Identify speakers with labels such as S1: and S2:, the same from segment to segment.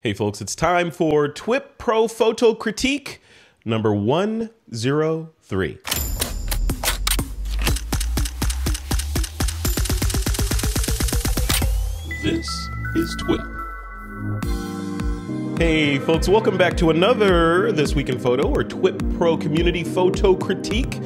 S1: Hey folks, it's time for TWIP Pro Photo Critique number 103. This is TWIP. Hey folks, welcome back to another This Week in Photo or TWIP Pro Community Photo Critique.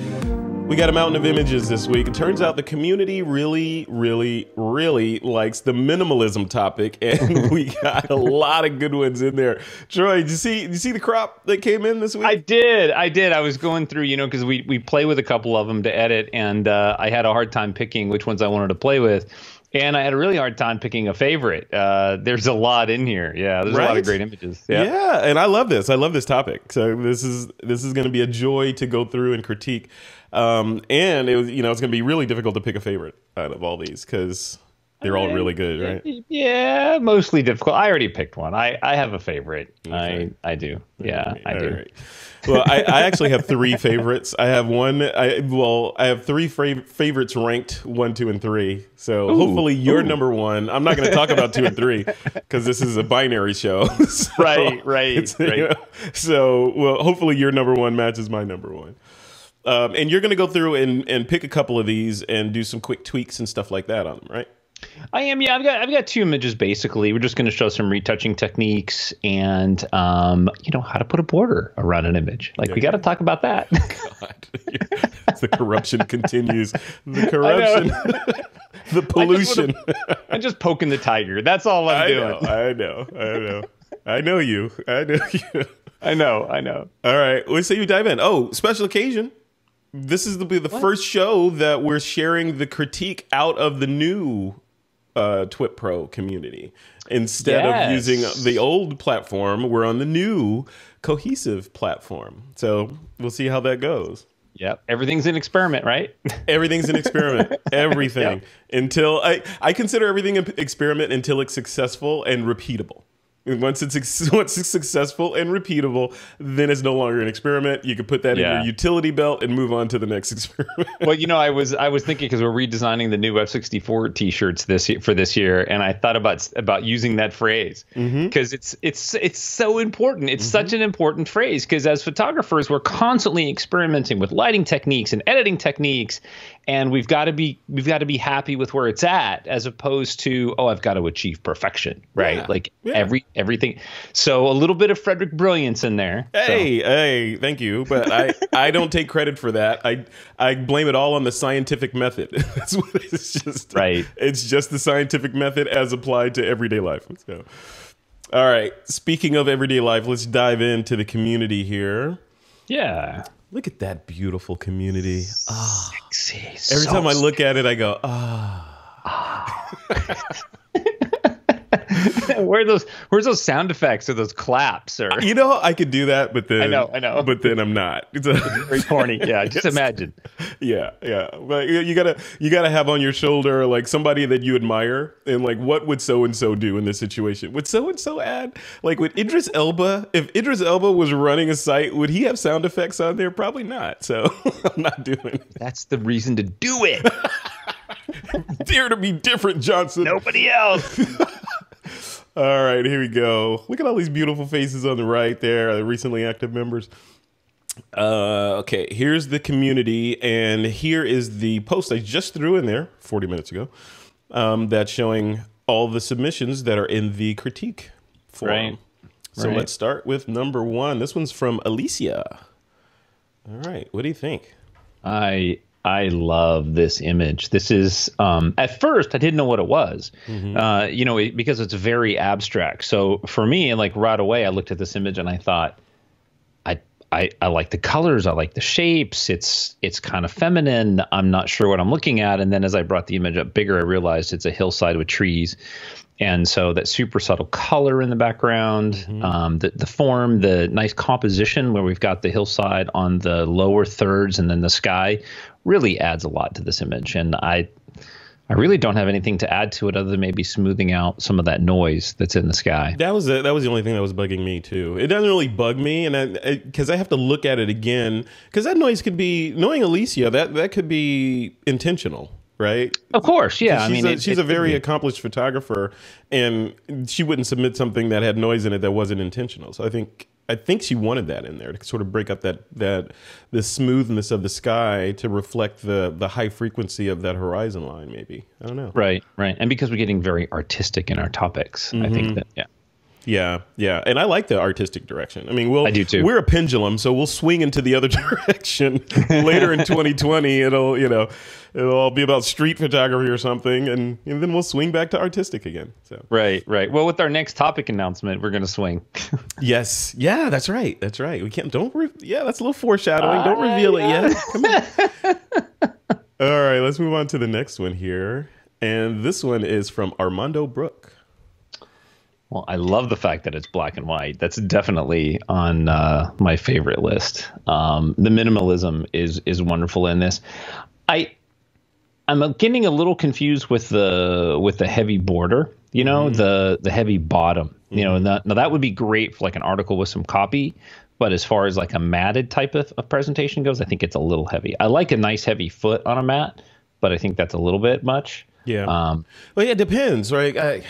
S1: We got a mountain of images this week. It turns out the community really, really, really likes the minimalism topic, and we got a lot of good ones in there. Troy, did you see? Did you see the crop that came in this week?
S2: I did. I did. I was going through, you know, because we we play with a couple of them to edit, and uh, I had a hard time picking which ones I wanted to play with. And I had a really hard time picking a favorite. Uh, there's a lot in here. Yeah, there's right? a lot of great images.
S1: Yeah. yeah, and I love this. I love this topic. So this is this is going to be a joy to go through and critique. Um, and it was, you know, it's going to be really difficult to pick a favorite out of all these because they're all really good, right?
S2: Yeah, mostly difficult. I already picked one. I, I have a favorite. Okay. I I do. Yeah, I do. Right.
S1: Well, I, I actually have three favorites. I have one. I well, I have three fav- favorites ranked one, two, and three. So ooh, hopefully you're ooh. number one. I'm not going to talk about two and three because this is a binary show.
S2: so right, right, right. You know,
S1: so well, hopefully your number one matches my number one. Um, and you're going to go through and, and pick a couple of these and do some quick tweaks and stuff like that on them, right?
S2: I am, yeah. I've got I've got two images basically. We're just going to show some retouching techniques and um, you know how to put a border around an image. Like we got to talk about that. God,
S1: the corruption continues. The corruption, the pollution.
S2: I just I'm just poking the tiger. That's all I'm
S1: I
S2: doing.
S1: Know, I know. I know. I know you. I know you.
S2: I know. I know.
S1: All right. Let's say you dive in. Oh, special occasion this is the, the first show that we're sharing the critique out of the new uh, TWIP Pro community. Instead yes. of using the old platform, we're on the new cohesive platform. So we'll see how that goes.
S2: Yep. Everything's an experiment, right?
S1: Everything's an experiment. Everything. Yep. Until I, I consider everything an experiment until it's successful and repeatable. Once it's once it's successful and repeatable, then it's no longer an experiment. You can put that yeah. in your utility belt and move on to the next experiment.
S2: well, you know, I was I was thinking because we're redesigning the new F64 T-shirts this year, for this year, and I thought about about using that phrase because mm-hmm. it's it's it's so important. It's mm-hmm. such an important phrase because as photographers, we're constantly experimenting with lighting techniques and editing techniques, and we've got to be we've got to be happy with where it's at as opposed to oh I've got to achieve perfection, right? Yeah. Like yeah. every everything. So a little bit of Frederick brilliance in there.
S1: Hey,
S2: so.
S1: hey, thank you. But I, I don't take credit for that. I I blame it all on the scientific method. That's what it's just.
S2: Right.
S1: It's just the scientific method as applied to everyday life. let's go all right. Speaking of everyday life, let's dive into the community here.
S2: Yeah.
S1: Look at that beautiful community.
S2: Ah. Sexy.
S1: Every so time I look at it, I go, ah. ah.
S2: where those where's those sound effects or those claps or
S1: you know I could do that but then
S2: I know I know.
S1: but then I'm not.
S2: It's, a, very corny. Yeah just imagine.
S1: Yeah yeah. But you gotta you gotta have on your shoulder like somebody that you admire and like what would so and so do in this situation? Would so and so add like would Idris Elba if Idris Elba was running a site would he have sound effects on there? Probably not so I'm not doing it.
S2: that's the reason to do it.
S1: Dare to be different Johnson.
S2: Nobody else
S1: all right, here we go. Look at all these beautiful faces on the right there, the recently active members. Uh, okay, here's the community, and here is the post I just threw in there 40 minutes ago. Um, that's showing all the submissions that are in the critique forum. Right. So right. let's start with number one. This one's from Alicia. All right, what do you think?
S2: I I love this image. This is um, at first I didn't know what it was, mm-hmm. uh, you know, because it's very abstract. So for me, like right away, I looked at this image and I thought, I I, I like the colors, I like the shapes. It's it's kind of feminine. I'm not sure what I'm looking at. And then as I brought the image up bigger, I realized it's a hillside with trees. And so that super subtle color in the background, mm-hmm. um, the, the form, the nice composition where we've got the hillside on the lower thirds and then the sky really adds a lot to this image. And I I really don't have anything to add to it other than maybe smoothing out some of that noise that's in the sky.
S1: That was it. That was the only thing that was bugging me too. It doesn't really bug me, and because I, I, have to look at it again, because that noise could be knowing Alicia that that could be intentional, right?
S2: Of course, yeah. I
S1: she's
S2: mean,
S1: a,
S2: it-
S1: she's
S2: it
S1: a very
S2: be.
S1: accomplished photographer, and she wouldn't submit something that had noise in it that wasn't intentional. So I think I think she wanted that in there to sort of break up that that the smoothness of the sky to reflect the the high frequency of that horizon line. Maybe I don't know.
S2: right, right, and because we're getting very artistic in our topics, I
S1: Mm-hmm.
S2: think that yeah.
S1: Yeah, yeah, and I like the artistic direction. I mean, we'll
S2: I do too.
S1: We're a pendulum, so we'll swing into the other direction later in 2020. It'll you know, it'll all be about street photography or something, and, and then we'll swing back to artistic again. So
S2: Right, right. Well, with our next topic announcement, we're going to swing.
S1: yes, yeah, that's right, that's right. We can't don't re- yeah, that's a little foreshadowing. Ah, don't reveal it yet. Come on. all right, let's move on to the next one here, and this one is from Armando Brook.
S2: Well, I love the fact that it's black and white. That's definitely on uh, my favorite list. Um, the minimalism is is wonderful in this. I I'm getting a little confused with the with the heavy border. You know, the the heavy bottom. You know, and that, now that would be great for like an article with some copy. But as far as like a matted type of, of presentation goes, I think it's a little heavy. I like a nice heavy foot on a mat, but I think that's a little bit much.
S1: Yeah.
S2: Um,
S1: Well, yeah, it depends, right? I,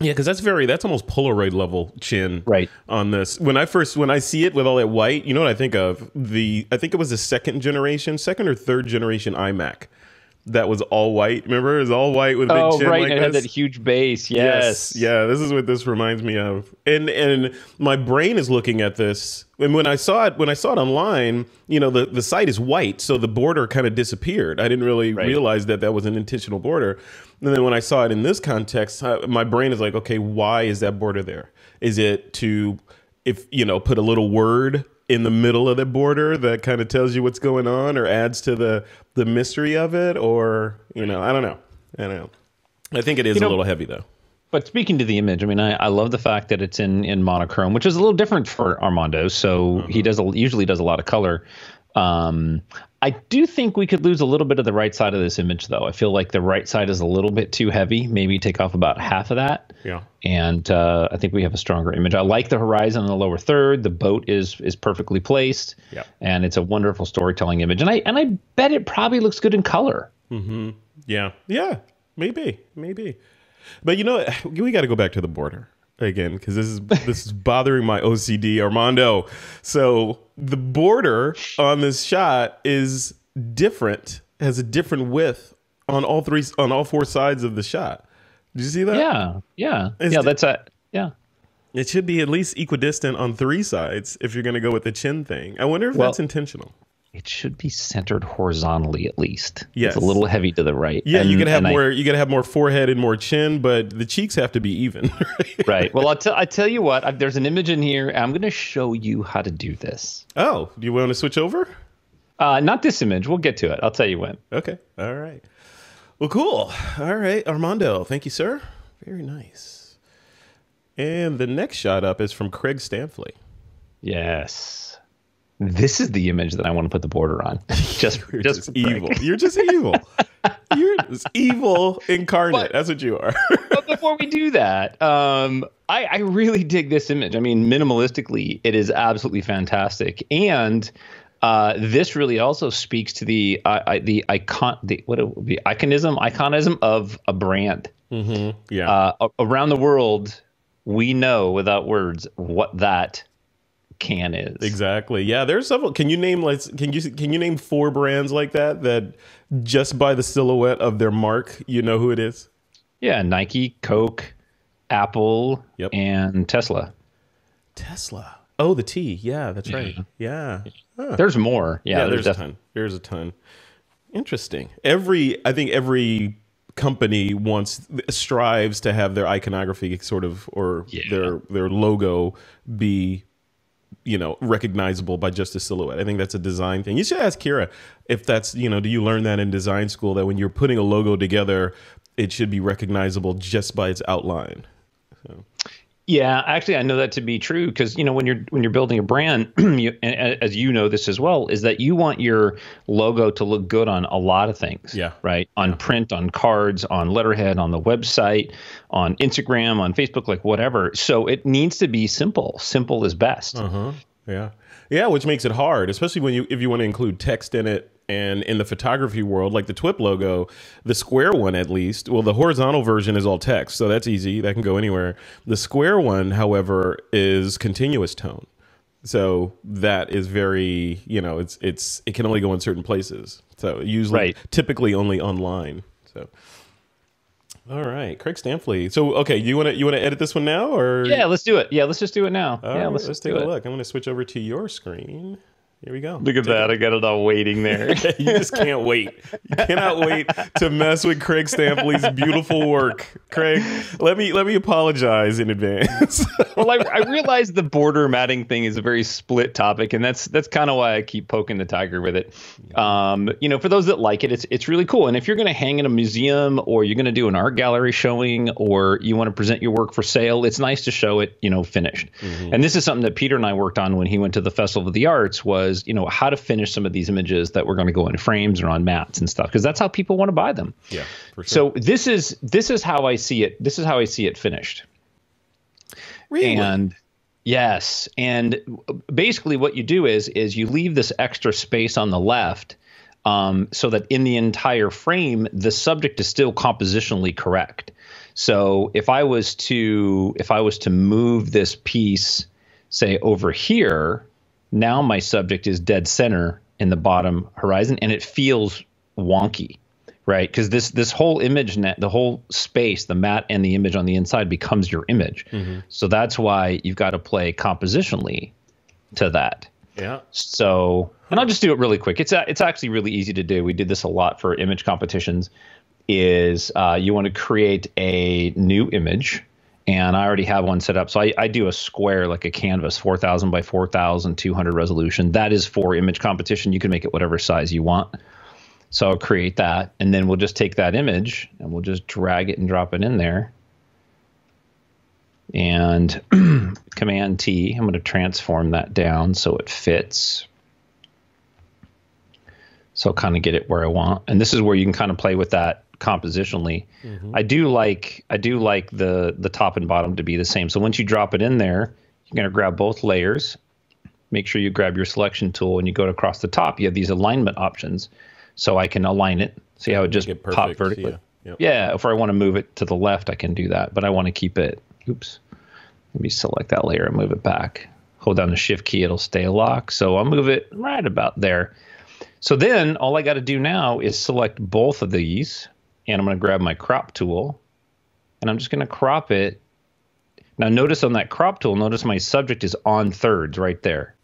S1: yeah, because that's very that's almost Polaroid level chin,
S2: Right.
S1: On this, when I first when I see it with all that white, you know what I think of? The I think it was the second generation, second or third generation iMac that was all white. Remember, it was all white with a big
S2: oh,
S1: chin
S2: right.
S1: like
S2: and it had that huge base. Yes.
S1: Yeah, this is what this reminds me of. And and my brain is looking at this. And when I saw it when I saw it online, you know, the, the site is white, so the border kind of disappeared. I didn't really
S2: Right.
S1: realize that that was an intentional border. And then when I saw it in this context, uh, my brain is like, okay, why is that border there? Is it to if, you know, put a little word in the middle of the border that kind of tells you what's going on or adds to the the mystery of it or, you know, I don't know. I don't know. I think it is
S2: know-
S1: a little heavy though.
S2: But speaking to the image, I mean, I, I love the fact that it's in in monochrome, which is a little different for Armando. So mm-hmm. he does a, usually does a lot of color. Um, I do think we could lose a little bit of the right side of this image, though. I feel like the right side is a little bit too heavy. Maybe take off about half of that.
S1: Yeah.
S2: And uh, I think we have a stronger image. I like the horizon in the lower third. The boat is is perfectly placed.
S1: Yeah.
S2: And it's a wonderful storytelling image. And I and I bet it probably looks good in color. Mm-hmm.
S1: Yeah, yeah, maybe, maybe. But you know, we got to go back to the border again because this is this is bothering my OCD, Armando. So the border on this shot is different, has a different width on all three on all four sides of the shot. Did you see that?
S2: Yeah. Yeah.
S1: Is
S2: yeah. That's a yeah.
S1: It should be at least equidistant on three sides if you're going to go with the chin thing. I wonder if
S2: Well-
S1: that's intentional.
S2: It should be centered horizontally at least.
S1: Yes.
S2: It's a little heavy to the right.
S1: Yeah, you
S2: And-
S1: could have
S2: and I-
S1: more. you got to have more forehead and more chin, but the cheeks have to be even. right?
S2: right. Well, I'll, tell I tell you what, I, there's an image in here. I'm going to show you how to do this.
S1: Oh, do you want to switch over?
S2: Uh, not this image. We'll get to it. I'll tell you when.
S1: Okay. All right. Well, cool. All right, Armando. Thank you, sir. Very nice. And the next shot up is from Craig Stampley.
S2: Yes. This is the image that I want to put the border on. Just,
S1: You're
S2: just,
S1: just, evil. You're just evil. You're just evil incarnate.
S2: But-
S1: That's what you are.
S2: but before we do that, um, I, I really dig this image. I mean, minimalistically, it is absolutely fantastic, and uh, this really also speaks to the uh, I, the icon, the what it would be iconism, iconism of a brand.
S1: yeah.
S2: Uh, around the world, we know without words what that can is.
S1: Exactly. Yeah, there's several. Can you name like can you can you name four brands like that that just by the silhouette of their mark you know who it is?
S2: Yeah, Nike, Coke, Apple,
S1: Yep.
S2: and Tesla.
S1: Tesla. Oh, the T. Yeah, that's right. Yeah. Huh.
S2: There's more. Yeah,
S1: Yeah, there's, a ton. There's a ton. Interesting. Every I think every company wants strives to have their iconography sort of or
S2: Yeah.
S1: their their logo be you know recognizable by just a silhouette. I think that's a design thing. You should ask Kira if that's you know do you learn that in design school that when you're putting a logo together it should be recognizable just by its outline.
S2: Yeah, actually, I know that to be true because you know when you're when you're building a brand, you, as you know this as well, is that you want your logo to look good on a lot of things.
S1: Yeah.
S2: Right. On print, on cards, on letterhead, on the website, on Instagram, on Facebook, like whatever. So it needs to be simple. Simple is best.
S1: Uh-huh. Yeah. Yeah, which makes it hard, especially when you if you want to include text in it And in the photography world, like the TWIP logo, the square one at least, well, the horizontal version is all text, so that's easy. That can go anywhere. The square one, however, is continuous tone. So that is very, you know, it's it's it can only go in certain places. So usually,
S2: Right.
S1: typically only online. So, all right, Craig Stampley. So okay, you want to you want to edit this one now, or
S2: Yeah, let's do it. Yeah, let's just do it now.
S1: All
S2: yeah,
S1: right,
S2: let's,
S1: let's
S2: do
S1: take a
S2: it.
S1: look. I'm going to switch over to your screen. Here we go.
S2: Look at that. I got it all waiting there.
S1: you just can't wait. You cannot wait to mess with Craig Stampley's beautiful work. Craig, let me let me apologize in advance.
S2: well, I, I realize the border matting thing is a very split topic, and that's that's kind of why I keep poking the tiger with it. Um, you know, for those that like it, it's it's really cool. And if you're going to hang in a museum, or you're going to do an art gallery showing, or you want to present your work for sale, it's nice to show it, you know, finished. And this is something that Peter and I worked on when he went to the Festival of the Arts. Was you know how to finish some of these images that were going to go in frames or on mats and stuff, because that's how people want to buy them.
S1: yeah, sure.
S2: So this is this is how I see it. This is how I see it finished.
S1: really,
S2: And yes, and basically what you do is is you leave this extra space on the left um, so that in the entire frame the subject is still compositionally correct. So if I was to if I was to move this piece say over here, now my subject is dead center in the bottom horizon and it feels wonky right? Because this this whole image net the whole space the mat and the image on the inside becomes your image. So that's why you've got to play compositionally to that.
S1: Yeah,
S2: so and i'll just do it really quick. It's it's actually really easy to do. We did this a lot for image competitions is uh, you want to create a new image and I already have one set up. So I, I do a square like a canvas, 4000 by 4200 resolution. That is for image competition. You can make it whatever size you want. So I'll create that, and then we'll just take that image and we'll just drag it and drop it in there. And Command T, I'm going to transform that down so it fits. So I'll kind of get it where I want. And this is where you can kind of play with that compositionally. Mm-hmm. I do like I do like the the top and bottom to be the same. So once you drop it in there, you're going to grab both layers. Make sure you grab your selection tool and you go across the top. You have these alignment options. So I can align it. See how it just
S1: it
S2: popped vertically.
S1: yeah, yep.
S2: Yeah, if I want to move it to the left, I can do that, but I want to keep it. Oops. Let me select that layer and move it back. Hold down the shift key, it'll stay locked. So I'll move it right about there. So then all I got to do now is select both of these, and I'm going to grab my crop tool, and I'm just going to crop it. Now notice on that crop tool, notice my subject is on thirds right there.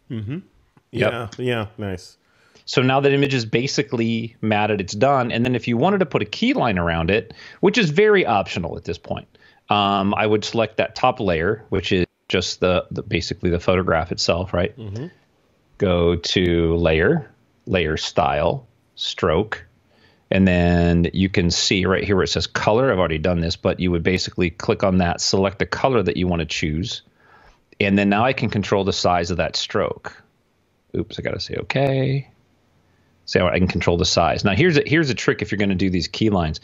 S1: yeah, yeah, nice.
S2: So now that image is basically matted, it's done. And then if you wanted to put a key line around it, which is very optional at this point, um, I would select that top layer, which is just the, the basically the photograph itself, right? Go to layer, layer style, stroke, and then you can see right here where it says color. I've already done this, but you would basically click on that, select the color that you want to choose, and then now I can control the size of that stroke. Oops, I got to say okay. So I can control the size. Now here's a, here's a trick if you're going to do these key lines.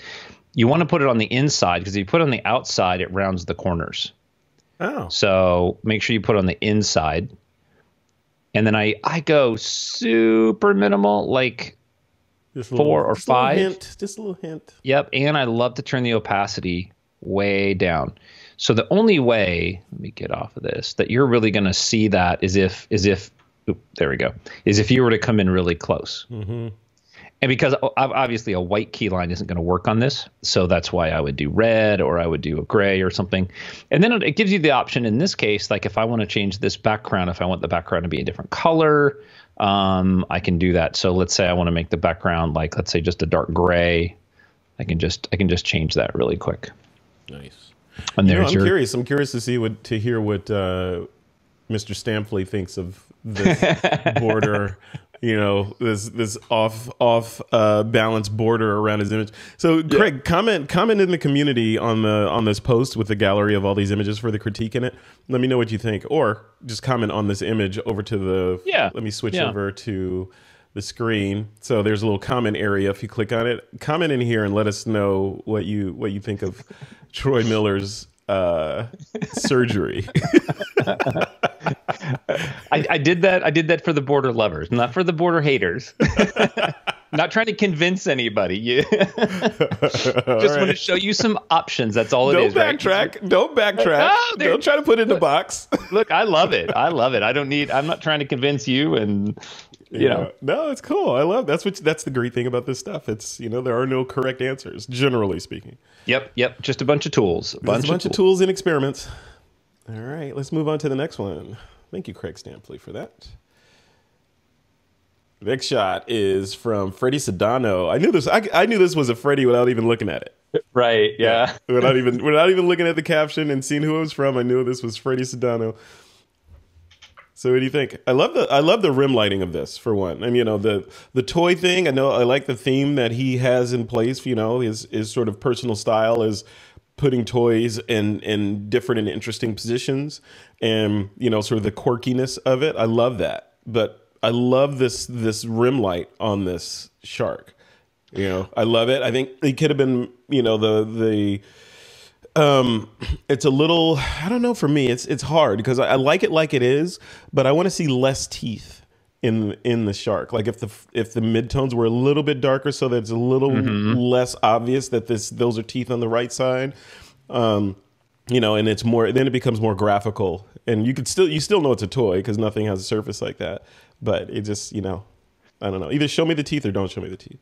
S2: You want to put it on the inside because if you put it on the outside, it rounds the corners.
S1: Oh,
S2: So make sure you put it on the inside. And then I I go super minimal, like
S1: just
S2: four or
S1: just little
S2: five.
S1: hint, just a little hint.
S2: Yep, and I love to turn the opacity way down. So the only way, let me get off of this, that you're really going to see that is if is if oop, there we go, is if you were to come in really close. Mm-hmm. And because obviously a white key line isn't going to work on this, so that's why I would do red or I would do a gray or something. And then it gives you the option in this case, like if I want to change this background, if I want the background to be a different color, um, I can do that. So let's say I want to make the background like let's say just a dark gray. I can just I can just change that really quick.
S1: Nice.
S2: And
S1: You know, I'm
S2: your
S1: curious. I'm curious to see what to hear what uh, Mr. Stampley thinks of this border. You know, this this off off uh, balance border around his image. So, Craig, comment comment in the community on the on this post with the gallery of all these images for the critique in it. Let me know what you think, or just comment on this image over to the.
S2: Yeah.
S1: Let me switch
S2: Yeah.
S1: over to the screen. So there's a little comment area. If you click on it, comment in here and let us know what you what you think of Troy Miller's uh, surgery.
S2: I, I did that I did that for the border lovers, not for the border haters. not trying to convince anybody. You just want to show you some options. That's all it
S1: Don't
S2: is. right?
S1: backtrack. Don't backtrack.
S2: Oh, no,
S1: Don't try to put it in a box.
S2: Look, I love it. I love it. I don't need. I'm not trying to convince you, and you know.
S1: no, it's cool. I love that's what that's the great thing about this stuff. It's you know there are no correct answers, generally speaking.
S2: Yep, yep. Just a bunch of tools. A bunch,
S1: a bunch
S2: of,
S1: of
S2: tools.
S1: tools and experiments. All right, let's move on to the next one. Thank you, Craig Stampley, for that. Next shot is from Freddie Sedano. I knew this. I, I knew this was a Freddie without even looking at it.
S2: Right. Yeah.
S1: without even without even looking at the caption and seeing who it was from. I knew this was Freddie Sedano. So what do you think? I love the I love the rim lighting of this for one. I mean, you know the the toy thing. I know I like the theme that he has in place. You know, his his sort of personal style is putting toys in in different and interesting positions, and you know, sort of the quirkiness of it. I love that, but I love this this rim light on this shark. You know, I love it. I think it could have been, you know, the the um it's a little I don't know for me. It's it's hard because I, I like it like it is, but I want to see less teeth in in the shark. Like if the if the midtones were a little bit darker so that it's a little less obvious that this those are teeth on the right side. Um you know, and it's more then it becomes more graphical and you could still you still know it's a toy because nothing has a surface like that. But it just, you know, I don't know. Either show me the teeth or don't show me the teeth.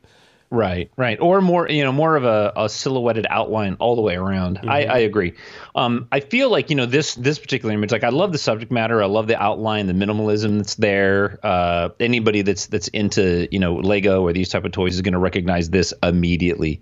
S2: Right, right, or more, you know, more of a, a silhouetted outline all the way around. I, I agree. Um, I feel like you know this this particular image. Like I love the subject matter. I love the outline, the minimalism that's there. Uh, anybody that's that's into you know Lego or these type of toys is going to recognize this immediately,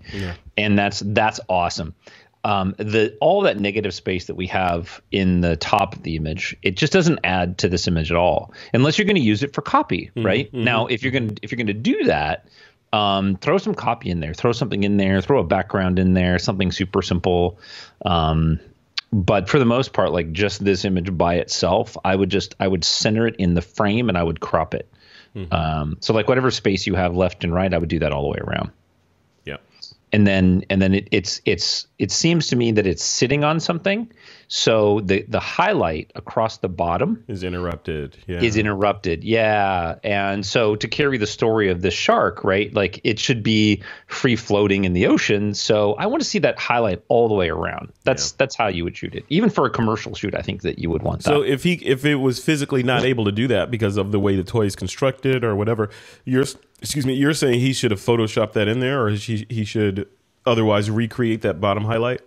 S2: and that's that's awesome. Um, the all that negative space that we have in the top of the image, it just doesn't add to this image at all, unless you're going to use it for copy, right? Now, if you're going to if you're going to do that, um, throw some copy in there, throw something in there, throw a background in there, something super simple. Um, but for the most part, like just this image by itself, I would just I would center it in the frame and I would crop it. Um, so like whatever space you have left and right, I would do that all the way around.
S1: Yeah.
S2: And then and then it, it's it's it seems to me that it's sitting on something. So the the highlight across the bottom
S1: Is interrupted. Yeah.
S2: is interrupted. Yeah. And so to carry the story of the shark, right? Like it should be free floating in the ocean. So I want to see that highlight all the way around. That's that's how you would shoot it. Even for a commercial shoot, I think that you would want that.
S1: So if he if it was physically not able to do that because of the way the toy is constructed or whatever, you're excuse me, you're saying he should have photoshopped that in there, or he he should otherwise recreate that bottom highlight.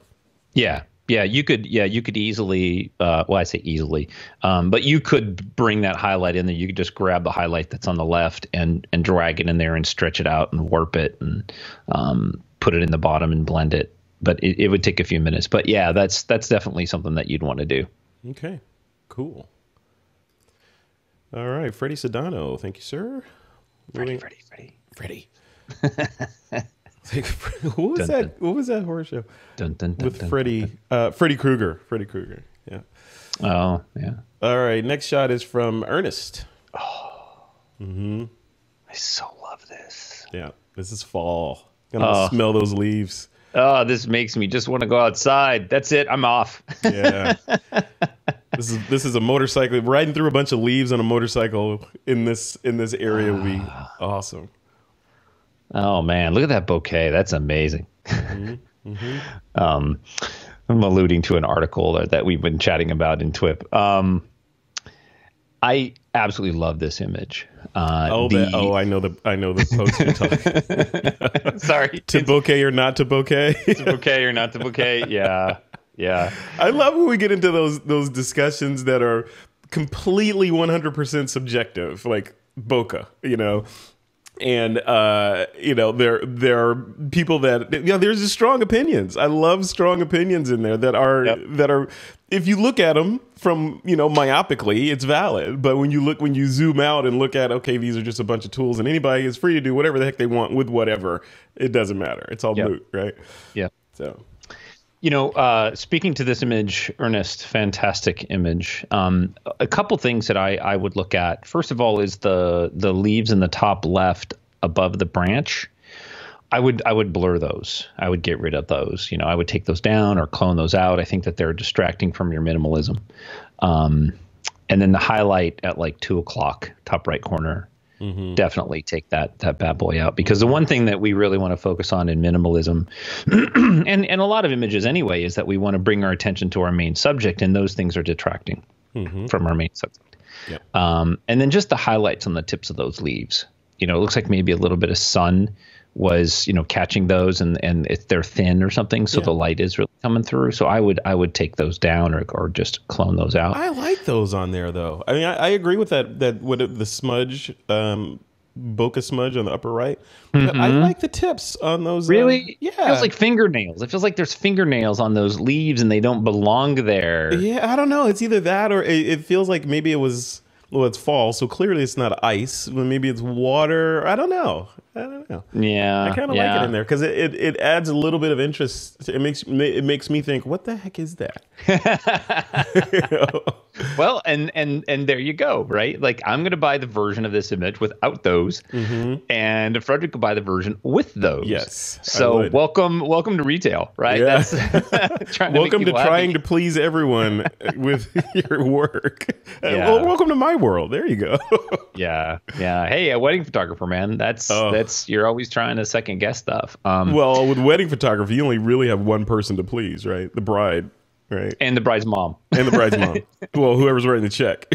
S2: yeah. Yeah, you could. Yeah, you could easily. Uh, well, I say easily, um, but you could bring that highlight in there. You could just grab the highlight that's on the left and and drag it in there and stretch it out and warp it and um, put it in the bottom and blend it. But it, it would take a few minutes. But yeah, that's that's definitely something that you'd want to do.
S1: Okay, cool. All right, Freddie Sedano, thank you, sir. Moving-
S2: Freddie, Freddie.
S1: Freddie. Like, what was
S2: Dun,
S1: that? What was that horror show
S2: Dun, dun, dun,
S1: with
S2: dun.
S1: Freddie? Uh, Freddie Krueger. Freddie Krueger. Yeah.
S2: Oh yeah.
S1: All right. Next shot is from Ernest. Oh. Mm-hmm.
S2: I so love this.
S1: Yeah. This is fall. Gonna
S2: Oh.
S1: smell those leaves.
S2: Oh, this makes me just want to go outside. That's it. I'm off.
S1: Yeah. this is this is a motorcycle riding through a bunch of leaves on a motorcycle in this in this area would be awesome.
S2: Oh man, look at that bokeh. That's amazing. Um, I'm alluding to an article that, that we've been chatting about in TWIP. Um, I absolutely love this image. Uh,
S1: Oh,
S2: the-
S1: oh, I know the I know the post you're talking.
S2: sorry,
S1: to bokeh or not to bokeh.
S2: To bokeh or not to bokeh? Yeah, yeah.
S1: I love when we get into those those discussions that are completely 100% subjective, like bokeh, you know. And uh, you know, there there are people that you know, there's just strong opinions. I love strong opinions in there that are
S2: Yep.
S1: that are if you look at them from, you know, myopically, it's valid. But when you look when you zoom out and look at okay, these are just a bunch of tools and anybody is free to do whatever the heck they want with whatever, it doesn't matter. It's all
S2: Yep.
S1: moot, right?
S2: Yeah.
S1: So
S2: You know, uh, speaking to this image, Ernest, fantastic image. Um, a couple things that I, I would look at. First of all, is the the leaves in the top left above the branch. I would I would blur those. I would get rid of those. You know, I would take those down or clone those out. I think that they're distracting from your minimalism. Um, and then the highlight at like two o'clock, top right corner. Mm-hmm. definitely take that that bad boy out. Because the one thing that we really want to focus on in minimalism, and and a lot of images anyway, is that we want to bring our attention to our main subject, and those things are detracting mm-hmm. from our main subject. Yep. Um, and then just the highlights on the tips of those leaves. You know, it looks like maybe a little bit of sun was you know catching those and and if they're thin or something so yeah. the light is really coming through so i would i would take those down or, or just clone those out
S1: i like those on there though i mean i, I agree with that that what the smudge um bokeh smudge on the upper right. Mm-hmm. I like the tips on those.
S2: Uh, really? Uh, yeah. It feels like fingernails. It feels like there's fingernails on those leaves and they don't belong there.
S1: Yeah, I don't know. It's either that or it, it feels like maybe it was well, it's fall, so clearly it's not ice. But maybe it's water. I don't know. I don't know.
S2: Yeah,
S1: I kind of
S2: yeah.
S1: like it in there because it, it, it adds a little bit of interest. It makes it makes me think, what the heck is that?
S2: Well, and and and there you go, right? Like I'm going to buy the version of this image without those, mm-hmm. and Frederick will buy the version with those.
S1: Yes.
S2: So welcome, welcome to retail, right?
S1: Yeah. welcome to, to trying to please everyone with your work. Yeah. Well, welcome to my world. There you go.
S2: yeah, yeah. Hey, a wedding photographer, man. That's oh. that's you're always trying to second guess stuff.
S1: Um, well, with wedding photography, you only really have one person to please, right? The bride right?
S2: And the bride's mom.
S1: And the bride's mom. well, whoever's writing the check.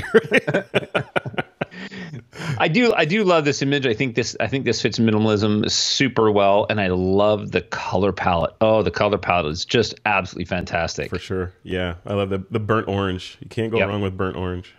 S2: I do I do love this image. I think this I think this fits minimalism super well and I love the color palette. Oh, the color palette is just absolutely fantastic.
S1: For sure. Yeah. I love the the burnt orange. You can't go yep. wrong with burnt orange.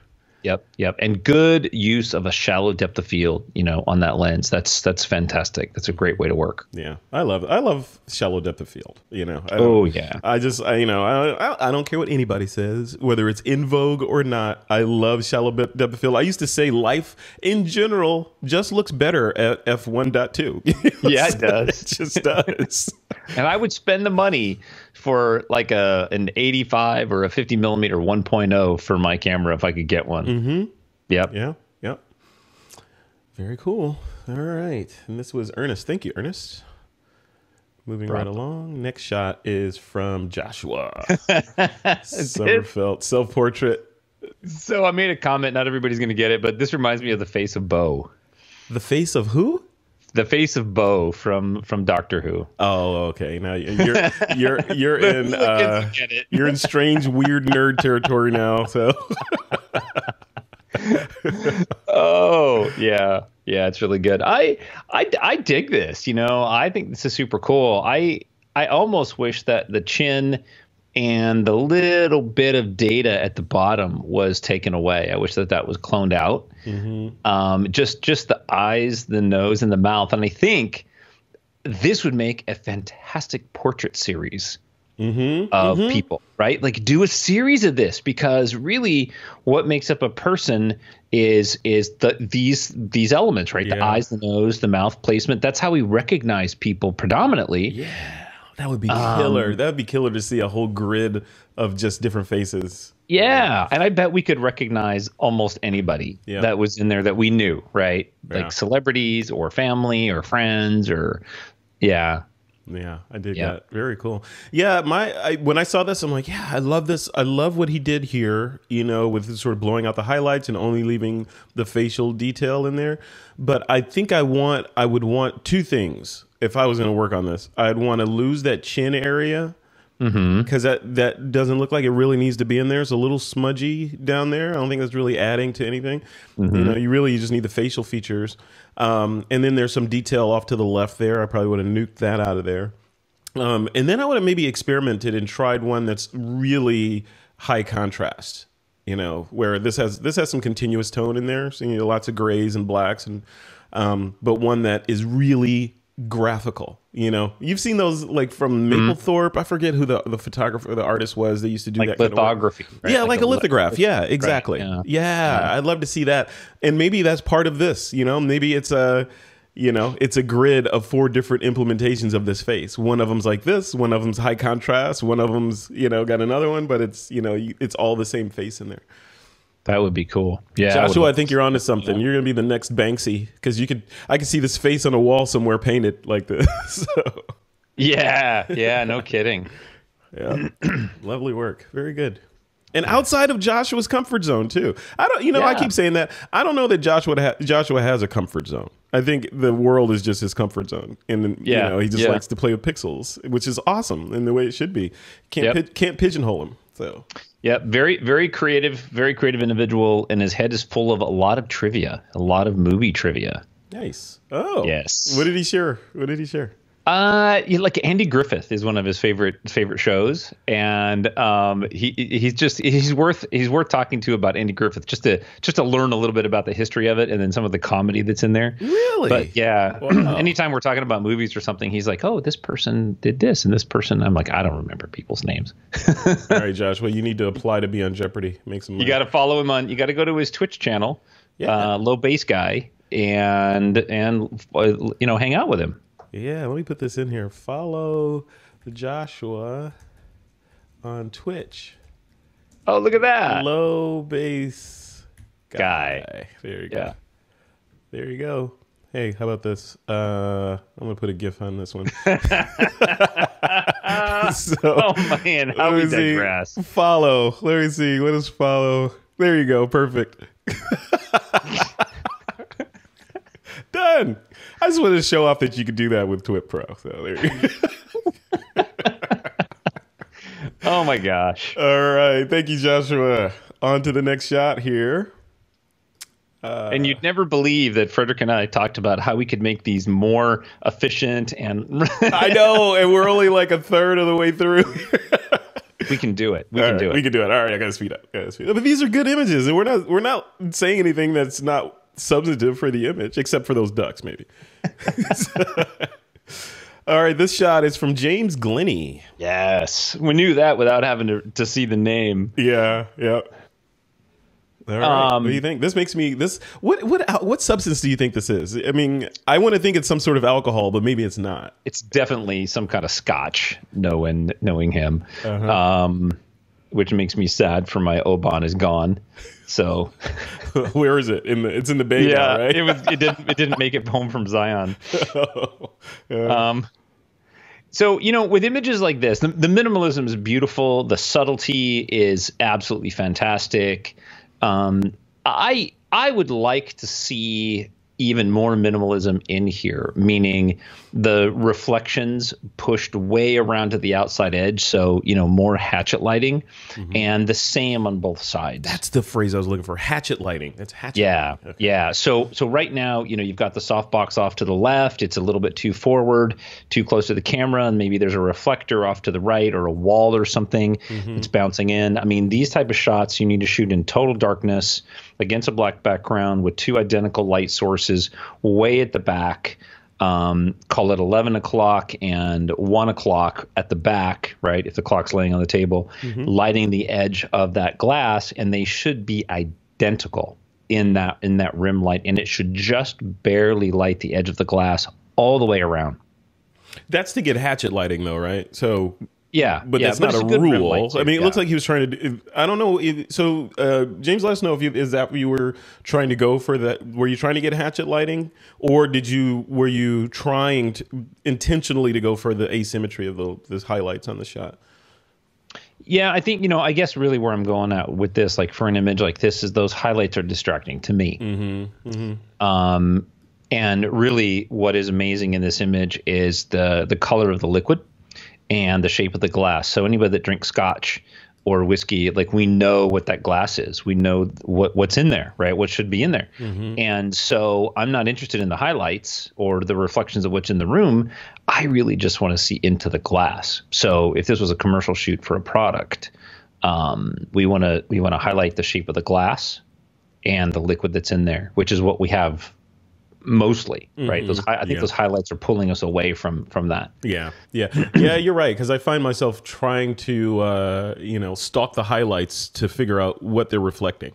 S2: Yep, yep, and good use of a shallow depth of field, you know, on that lens. That's that's fantastic. That's a great way to work.
S1: Yeah, I love I love shallow depth of field. You know.
S2: oh yeah.
S1: I just I, you know I, I don't care what anybody says, whether it's in vogue or not. I love shallow depth of field. I used to say life in general just looks better at f one point two.
S2: yeah, it does.
S1: it just does.
S2: and I would spend the money for like a an 85 or a 50 millimeter 1.0 for my camera if I could get one.
S1: Mm-hmm.
S2: Yep.
S1: Yeah. Yep. Very cool. All right. And this was Ernest. Thank you, Ernest. Moving right along. Next shot is from Joshua Sommerfeld. Self portrait.
S2: So I made a comment. Not everybody's going to get it, but this reminds me of the face of Bo.
S1: The face of who?
S2: The face of Bo from from Doctor Who.
S1: Oh, okay. Now you're you're you're in uh, you're in strange weird nerd territory now. So.
S2: oh yeah, yeah, it's really good. I I I dig this. You know, I think this is super cool. I I almost wish that the chin and the little bit of data at the bottom was taken away. I wish that that was cloned out. Mm-hmm. Um, just just the eyes, the nose, and the mouth. And I think this would make a fantastic portrait series mm-hmm. of mm-hmm. people, right? Like do a series of this because really, what makes up a person is is the these these elements, right? Yeah. The eyes, the nose, the mouth placement. That's how we recognize people predominantly.
S1: Yeah that would be killer. Um, that would be killer to see a whole grid of just different faces.
S2: Yeah, and I bet we could recognize almost anybody yeah. that was in there that we knew, right? Yeah. Like celebrities or family or friends or yeah.
S1: Yeah, I did yeah. that. Very cool. Yeah, my I, when I saw this, I'm like, yeah, I love this. I love what he did here. You know, with sort of blowing out the highlights and only leaving the facial detail in there. But I think I want, I would want two things if I was going to work on this. I'd want to lose that chin area because mm-hmm. that that doesn't look like it really needs to be in there. It's a little smudgy down there. I don't think that's really adding to anything. Mm-hmm. You know, you really you just need the facial features. Um, and then there's some detail off to the left there. I probably would have nuked that out of there. Um, and then I would have maybe experimented and tried one that's really high contrast. You know, where this has this has some continuous tone in there, so you know, lots of grays and blacks, and um, but one that is really graphical. You know, you've seen those like from. Mapplethorpe. Mm-hmm. I forget who the the photographer, the artist was. They used to do
S2: like
S1: that
S2: lithography.
S1: Kind of yeah, like, like, a, lithograph. Yeah, exactly. Right. Yeah. Yeah, yeah, I'd love to see that. And maybe that's part of this. You know, maybe it's a you know it's a grid of four different implementations of this face one of them's like this one of them's high contrast one of them's you know got another one but it's you know it's all the same face in there
S2: that would be cool. Yeah,
S1: Joshua, I, I think you're onto something. Yeah. You're gonna be the next Banksy because you could. I can see this face on a wall somewhere painted like this. so.
S2: Yeah, yeah, no kidding.
S1: yeah, lovely work. Very good. and outside of Joshua's comfort zone too. I don't, you know, I keep saying that. I don't know that Joshua ha- Joshua has a comfort zone. I think the world is just his comfort zone, and
S2: Yeah,
S1: you know, he just
S2: yeah.
S1: likes to play with pixels, which is awesome and the way it should be. Can't
S2: Yep.
S1: pi- can't pigeonhole him. So
S2: Yeah, very, very creative, very creative individual, and his head is full of a lot of trivia, a lot of movie trivia.
S1: nice. Oh,
S2: Yes.
S1: What did he share? What did he share?
S2: Uh, you like Andy Griffith is one of his favorite favorite shows, and um, he he's just he's worth he's worth talking to about Andy Griffith just to just to learn a little bit about the history of it and then some of the comedy that's in there.
S1: Really?
S2: But yeah,
S1: Wow.
S2: anytime we're talking about movies or something, he's like, "Oh, this person did this and this person." I'm like, I don't remember people's names.
S1: All right, Joshua, you need to apply to be on Jeopardy. Make some.
S2: You got to follow him on. You got to go to his Twitch channel,
S1: Yeah.
S2: uh, low bass guy, and and uh, you know hang out with him.
S1: Yeah, let me put this in here. Follow the Joshua on Twitch.
S2: Oh, look at that
S1: Low bass
S2: guy.
S1: There you go.
S2: Yeah.
S1: There you go. Hey, how about this? Uh, I'm gonna put a GIF on this one. so,
S2: Oh man, how
S1: let
S2: we
S1: me see. Follow. Let me see. Let us follow. There you go. Perfect. Done. I just wanted to show off that you could do that with TWIP Pro. So there you go.
S2: Oh my gosh.
S1: All right. Thank you, Joshua. On to the next shot here.
S2: and you'd never believe that Frederick and I talked about how we could make these more efficient and
S1: I know, and we're only like a third of the way through.
S2: we can do it. We
S1: All
S2: can
S1: right,
S2: do it.
S1: We can do it. All right, I gotta speed up. I gotta speed up. But these are good images, and we're not we're not saying anything that's not substantive for the image, except for those ducks, maybe. All right, this shot is from James Glenny.
S2: yes. We knew that without having to, to see the name.
S1: Yeah, yeah. All right.
S2: Um,
S1: what do you think? This makes me this. What what what substance do you think this is? I mean, I want to think it's some sort of alcohol, but maybe it's not.
S2: It's definitely some kind of scotch, knowing knowing him.
S1: Uh-huh.
S2: Um which makes me sad for my Oban is gone. So
S1: Where is it? In the it's in the bay
S2: yeah,
S1: now, right?
S2: it was it didn't it didn't make it home from Zion.
S1: Yeah.
S2: Um, so you know, with images like this, the, the minimalism is beautiful. The subtlety is absolutely fantastic. Um, I I would like to see even more minimalism in here, meaning the reflections pushed way around to the outside edge, so you know more hatchet lighting, mm-hmm. and the same on both sides.
S1: That's the phrase I was looking for. Hatchet lighting. That's hatchet.
S2: Yeah,
S1: lighting.
S2: yeah. So so right now, you know, you've got the softbox off to the left. It's a little bit too forward, too close to the camera, and maybe there's a reflector off to the right or a wall or something mm-hmm. that's bouncing in. I mean, these type of shots you need to shoot in total darkness against a black background with two identical light sources way at the back. Um, call it 11 o'clock and 1 o'clock at the back, right? If the clock's laying on the table, lighting the edge of that glass, and they should be identical in that in that rim light, and it should just barely light the edge of the glass all the way around.
S1: That's to get hatchet lighting, though, right? So,
S2: Yeah,
S1: but
S2: yeah,
S1: that's not
S2: it's
S1: a rule.
S2: too.
S1: I mean, it
S2: Yeah.
S1: looks like he was trying to. Do, I don't know. If, so, uh, James, let us know if you is that what you were trying to go for that. Were you trying to get hatchet lighting, or did you were you trying to intentionally to go for the asymmetry of the the highlights on the shot?
S2: Yeah, I think you know. I guess really where I'm going at with this, like for an image like this, is those highlights are distracting to me.
S1: Mm-hmm.
S2: Um, and really, what is amazing in this image is the the color of the liquid and the shape of the glass. So anybody that drinks scotch or whiskey, like we know what that glass is. We know what what's in there, right? What should be in there. And so I'm not interested in the highlights or the reflections of what's in the room. I really just want to see into the glass. So if this was a commercial shoot for a product, um, we want to we want to highlight the shape of the glass and the liquid that's in there, which is what we have mostly, right? Those hi- I think
S1: Yeah.
S2: those highlights are pulling us away from from that.
S1: Yeah, yeah, yeah. You're right because I find myself trying to, uh, you know, stalk the highlights to figure out what they're reflecting.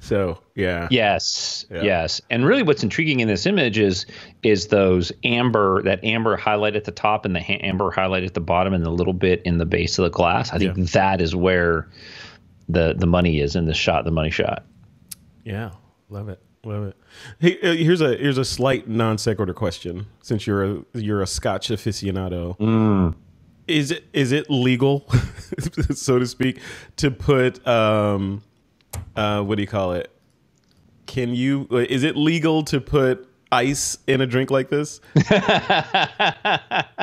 S1: So, yeah,
S2: Yes,
S1: Yeah.
S2: yes. And really, what's intriguing in this image is is those amber that amber highlight at the top and the ha- amber highlight at the bottom and the little bit in the base of the glass. I think
S1: Yeah.
S2: that is where the the money is in the shot. The money shot.
S1: Yeah, love it, love it. Hey, uh, here's a here's a slight non sequitur question. Since you're a you're a Scotch aficionado, is it is it legal, so to speak, to put um, uh, what do you call it? Can you? Is it legal to put ice in a drink like this?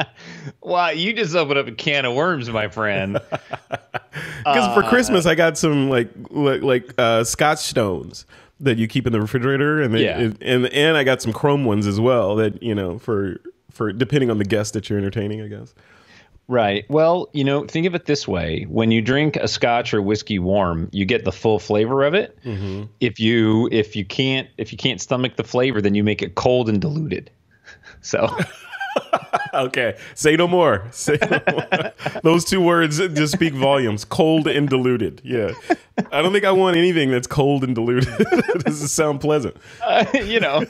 S2: Wow, you just opened up a can of worms, my friend.
S1: Because for Christmas, I got some like like, like uh, Scotch stones that you keep in the refrigerator, and
S2: Yeah.
S1: and and I got some chrome ones as well. That you know for for depending on the guest that you're entertaining, I guess.
S2: Right. Well, you know, think of it this way: when you drink a Scotch or whiskey warm, you get the full flavor of it. Mm-hmm. If you if you can't if you can't stomach the flavor, then you make it cold and diluted. So
S1: Okay, say no more. Say no more. Those two words just speak volumes. Cold and diluted. Yeah, I don't think I want anything that's cold and diluted. Does it sound pleasant?
S2: you know.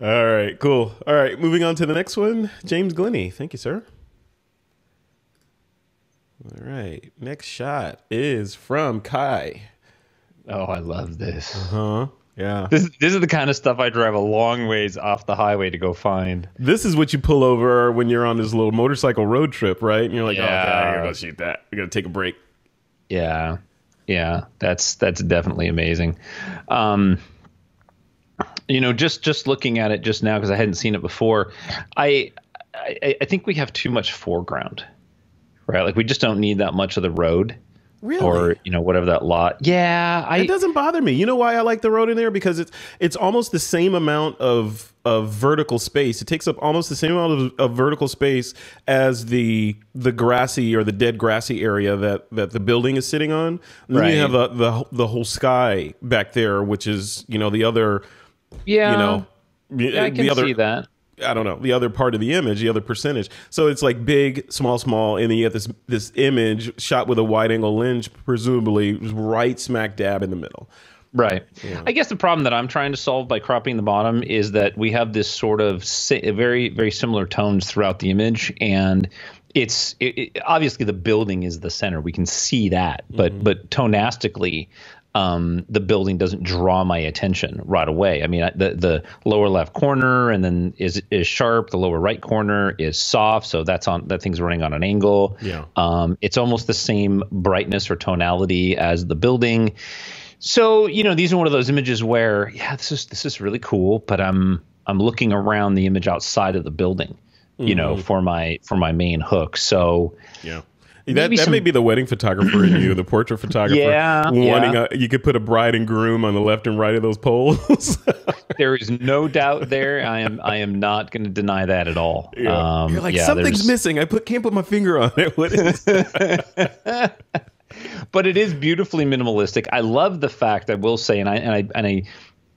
S1: All right, cool. All right, moving on to the next one. James Glennie. Thank you, sir. All right, next shot is from Kai.
S2: Oh, I love this.
S1: Uh huh? Yeah.
S2: This this is the kind of stuff I drive a long ways off the highway to go find.
S1: This is what you pull over when you're on this little motorcycle road trip, right? And you're like, oh, okay, I gotta go shoot that. I gotta take a break.
S2: Yeah, yeah, that's that's definitely amazing. Um, you know, just just looking at it just now because I hadn't seen it before, I, I I think we have too much foreground, right? Like we just don't need that much of the road
S1: Really?
S2: or you know whatever that lot. Yeah, I
S1: It doesn't bother me. You know why I like the road in there? Because it's it's almost the same amount of of vertical space. It takes up almost the same amount of, of vertical space as the the grassy or the dead grassy area that that the building is sitting on. And then you have the, the the whole sky back there, which is you know the other
S2: yeah,
S1: you know
S2: yeah, I can
S1: the other
S2: see that.
S1: I don't know the other part of the image, the other percentage. So it's like big, small, small, and then you get this this image shot with a wide angle lens, presumably right smack dab in the middle.
S2: Right. I guess the problem that I'm trying to solve by cropping the bottom is that we have this sort of si- very, very similar tones throughout the image, and it's it, it- obviously the building is the center. We can see that, but mm-hmm. but tonastically. Um, the building doesn't draw my attention right away. I mean, the the lower left corner and then is is sharp. The lower right corner is soft, so that's on that thing's running on an angle.
S1: Yeah.
S2: Um, it's almost the same brightness or tonality as the building. So you know, these are one of those images where, yeah, this is this is really cool, but I'm I'm looking around the image outside of the building, you know, for my for my main hook. So
S1: Yeah. That, that may
S2: some-
S1: be the wedding photographer in you, the portrait photographer.
S2: Yeah,
S1: wanting
S2: yeah.
S1: A, you could put a bride and groom on the left and right of those poles.
S2: there is no doubt there. I am I am not going to deny that at all. Um,
S1: You're like
S2: yeah,
S1: something's
S2: there's-
S1: missing. I put can't put my finger on it. What is?
S2: but it is beautifully minimalistic. I love the fact I will say, and I and I and I,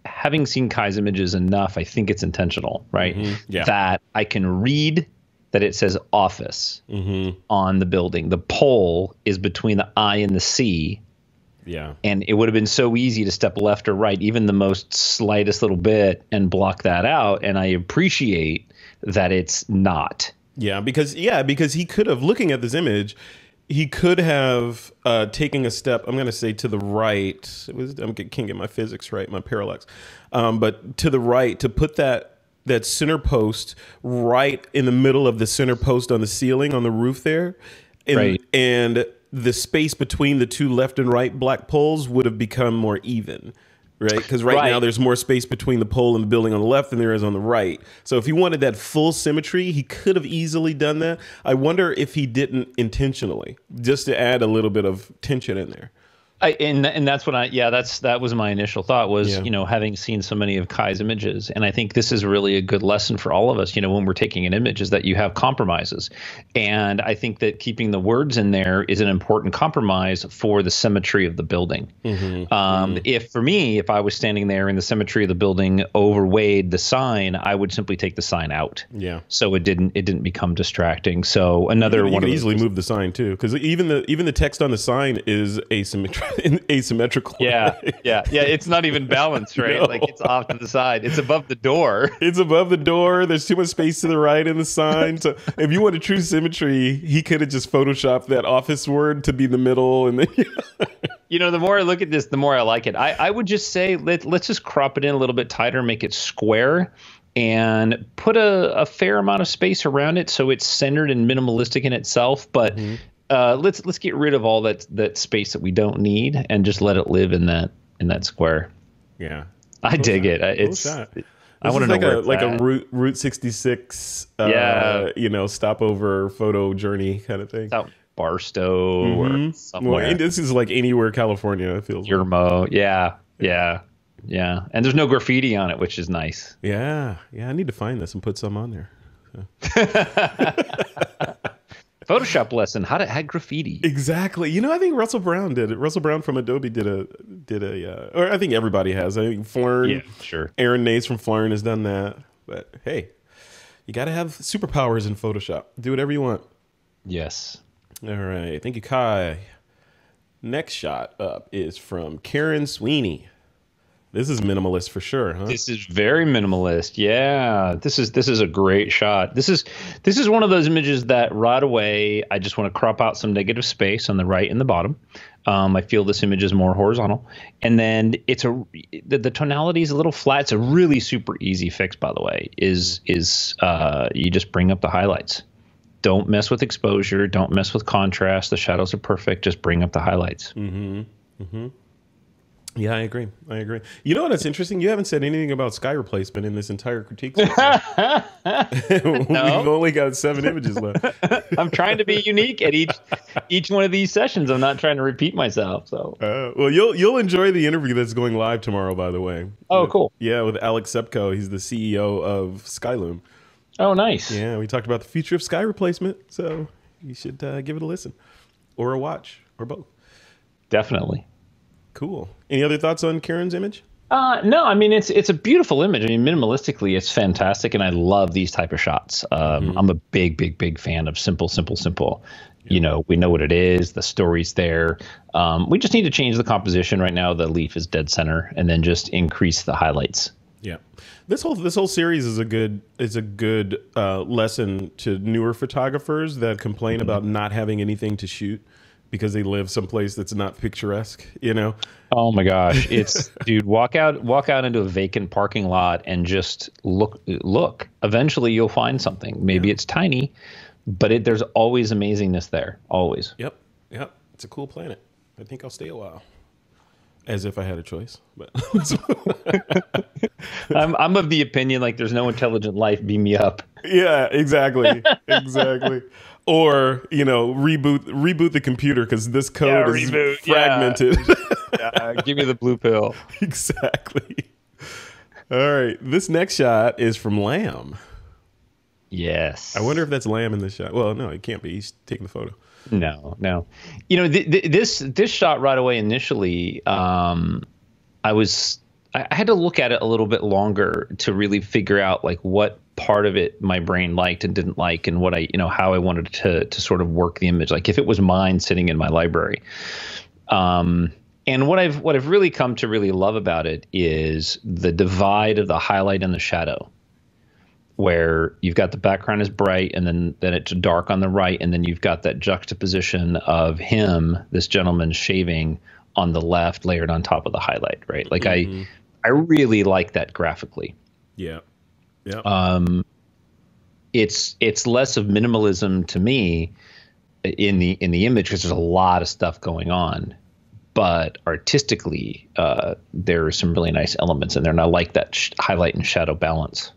S2: having seen Kai's images enough, I think it's intentional, right?
S1: Mm-hmm. Yeah.
S2: That I can read that it says office
S1: Mm-hmm.
S2: on the building. The pole is between the I and the C.
S1: yeah.
S2: And it would have been so easy to step left or right, even the most slightest little bit, and block that out. And I appreciate that it's not.
S1: Yeah, because yeah, because he could have looking at this image, he could have uh, taken a step. I'm going to say to the right. Was I can't get my physics right, my parallax, um, but to the right to put that that center post right in the middle of the center post on the ceiling on the roof there, and,
S2: Right.
S1: and the space between the two left and right black poles would have become more even. Right, because right,
S2: Right.
S1: now there's more space between the pole and the building on the left than there is on the right. So if he wanted that full symmetry, he could have easily done that. I wonder if he didn't intentionally, just to add a little bit of tension in there.
S2: I, and and that's what I yeah that's that was my initial thought was
S1: Yeah.
S2: you know having seen so many of Kai's images and I think this is really a good lesson for all of us you know when we're taking an image is that you have compromises and I think that keeping the words in there is an important compromise for the symmetry of the building. Um, If for me if I was standing there and the symmetry of the building overweighed the sign I would simply take the sign out
S1: Yeah.
S2: so it didn't it didn't become distracting. So another
S1: You
S2: one
S1: can
S2: of
S1: easily
S2: those,
S1: move the sign too, because even the even the text on the sign is asymmetrical. asymmetrical.
S2: Yeah, yeah, yeah. It's not even balanced, right?
S1: No.
S2: Like it's off to the side. It's above the door.
S1: It's above the door. There's too much space to the right in the sign. So if you want a true symmetry, he could have just photoshopped that office word to be the middle, and then
S2: You know, the more I look at this, the more I like it. I, I would just say let let's just crop it in a little bit tighter, make it square, and put a, a fair amount of space around it so it's centered and minimalistic in itself. But mm-hmm. Uh, let's let's get rid of all that that space that we don't need and just let it live in that in that square.
S1: Yeah,
S2: I cool dig shot. it. It's. Cool I want to
S1: like
S2: know
S1: a like at. a route Route 66, uh, yeah, you know, stopover photo journey kind of thing.
S2: Out Barstow mm-hmm. or somewhere.
S1: Well, this is like anywhere California. It feels
S2: Yermo. Like. Yeah, yeah, yeah. And there's no graffiti on it, which is nice.
S1: Yeah, yeah. I need to find this and put some on there.
S2: So. Photoshop lesson: how to add graffiti.
S1: Exactly. You know, I think Russell Brown did it. Russell Brown from Adobe did a did a, uh, or I think everybody has. I think Phlearn, yeah,
S2: sure.
S1: Aaron Nace from Phlearn has done that. But hey, you got to have superpowers in Photoshop. Do whatever you want.
S2: Yes.
S1: All right. Thank you, Kai. Next shot up is from Karen Sweeney. This is minimalist for sure, huh?
S2: This is very minimalist. Yeah. This is this is a great shot. This is this is one of those images that right away I just want to crop out some negative space on the right and the bottom. Um, I feel this image is more horizontal, and then it's a the, the, tonality is a little flat. It's a really super easy fix, by the way. Is is uh, you just bring up the highlights. Don't mess with exposure. Don't mess with contrast. The shadows are perfect. Just bring up the highlights.
S1: Mm-hmm. Mm-hmm. Yeah, I agree. I agree. You know what? interesting. You haven't said anything about sky replacement in this entire critique. We've only got seven images left.
S2: I'm trying to be unique at each each one of these sessions. I'm not trying to repeat myself. So,
S1: uh, well, you'll you'll enjoy the interview that's going live tomorrow. By the way.
S2: Oh,
S1: with,
S2: cool.
S1: Yeah, with Alex Tsepko. He's the CEO of Skylum.
S2: Oh, nice.
S1: Yeah, we talked about the future of sky replacement. So you should uh, give it a listen, or a watch, or both.
S2: Definitely.
S1: Cool. Any other thoughts on Karen's image?
S2: Uh, no, I mean it's it's a beautiful image. I mean, minimalistically, it's fantastic, and I love these type of shots. Um, mm-hmm. I'm a big, big, big fan of simple, simple, simple. Yeah. You know, we know what it is. The story's there. Um, we just need to change the composition. Right now, the leaf is dead center, and then just increase the highlights.
S1: Yeah, this whole this whole series is a good is a good uh, lesson to newer photographers that complain mm-hmm. about not having anything to shoot because they live someplace that's not picturesque, you know?
S2: Oh my gosh. It's dude, walk out walk out into a vacant parking lot and just look look. Eventually you'll find something. Maybe yeah. it's tiny, but it, there's always amazingness there. Always.
S1: Yep. Yep. It's a cool planet. I think I'll stay a while. As if I had a choice. But
S2: I'm I'm of the opinion like there's no intelligent life, beam me up.
S1: Yeah, exactly. exactly or you know reboot reboot the computer because this code yeah, is reboot, fragmented.
S2: Yeah. yeah, give me the blue pill.
S1: exactly. All right, this next shot is from Lamb.
S2: Yes.
S1: I wonder if that's Lamb in this shot. Well, no, it can't be. He's taking the photo.
S2: No, no. You know, th- th- this this shot right away initially, um, I was I had to look at it a little bit longer to really figure out like what part of it my brain liked and didn't like and what I you know how I wanted to to sort of work the image. Like if it was mine sitting in my library. Um and what I've what I've really come to really love about it is the divide of the highlight and the shadow where you've got the background is bright and then then it's dark on the right and then you've got that juxtaposition of him this gentleman shaving on the left layered on top of the highlight right like mm-hmm. I I really like that graphically
S1: yeah yeah.
S2: Um, it's it's less of minimalism to me in the in the image because there's a lot of stuff going on, but artistically, uh, there are some really nice elements in there, and I like that sh- highlight and shadow balance.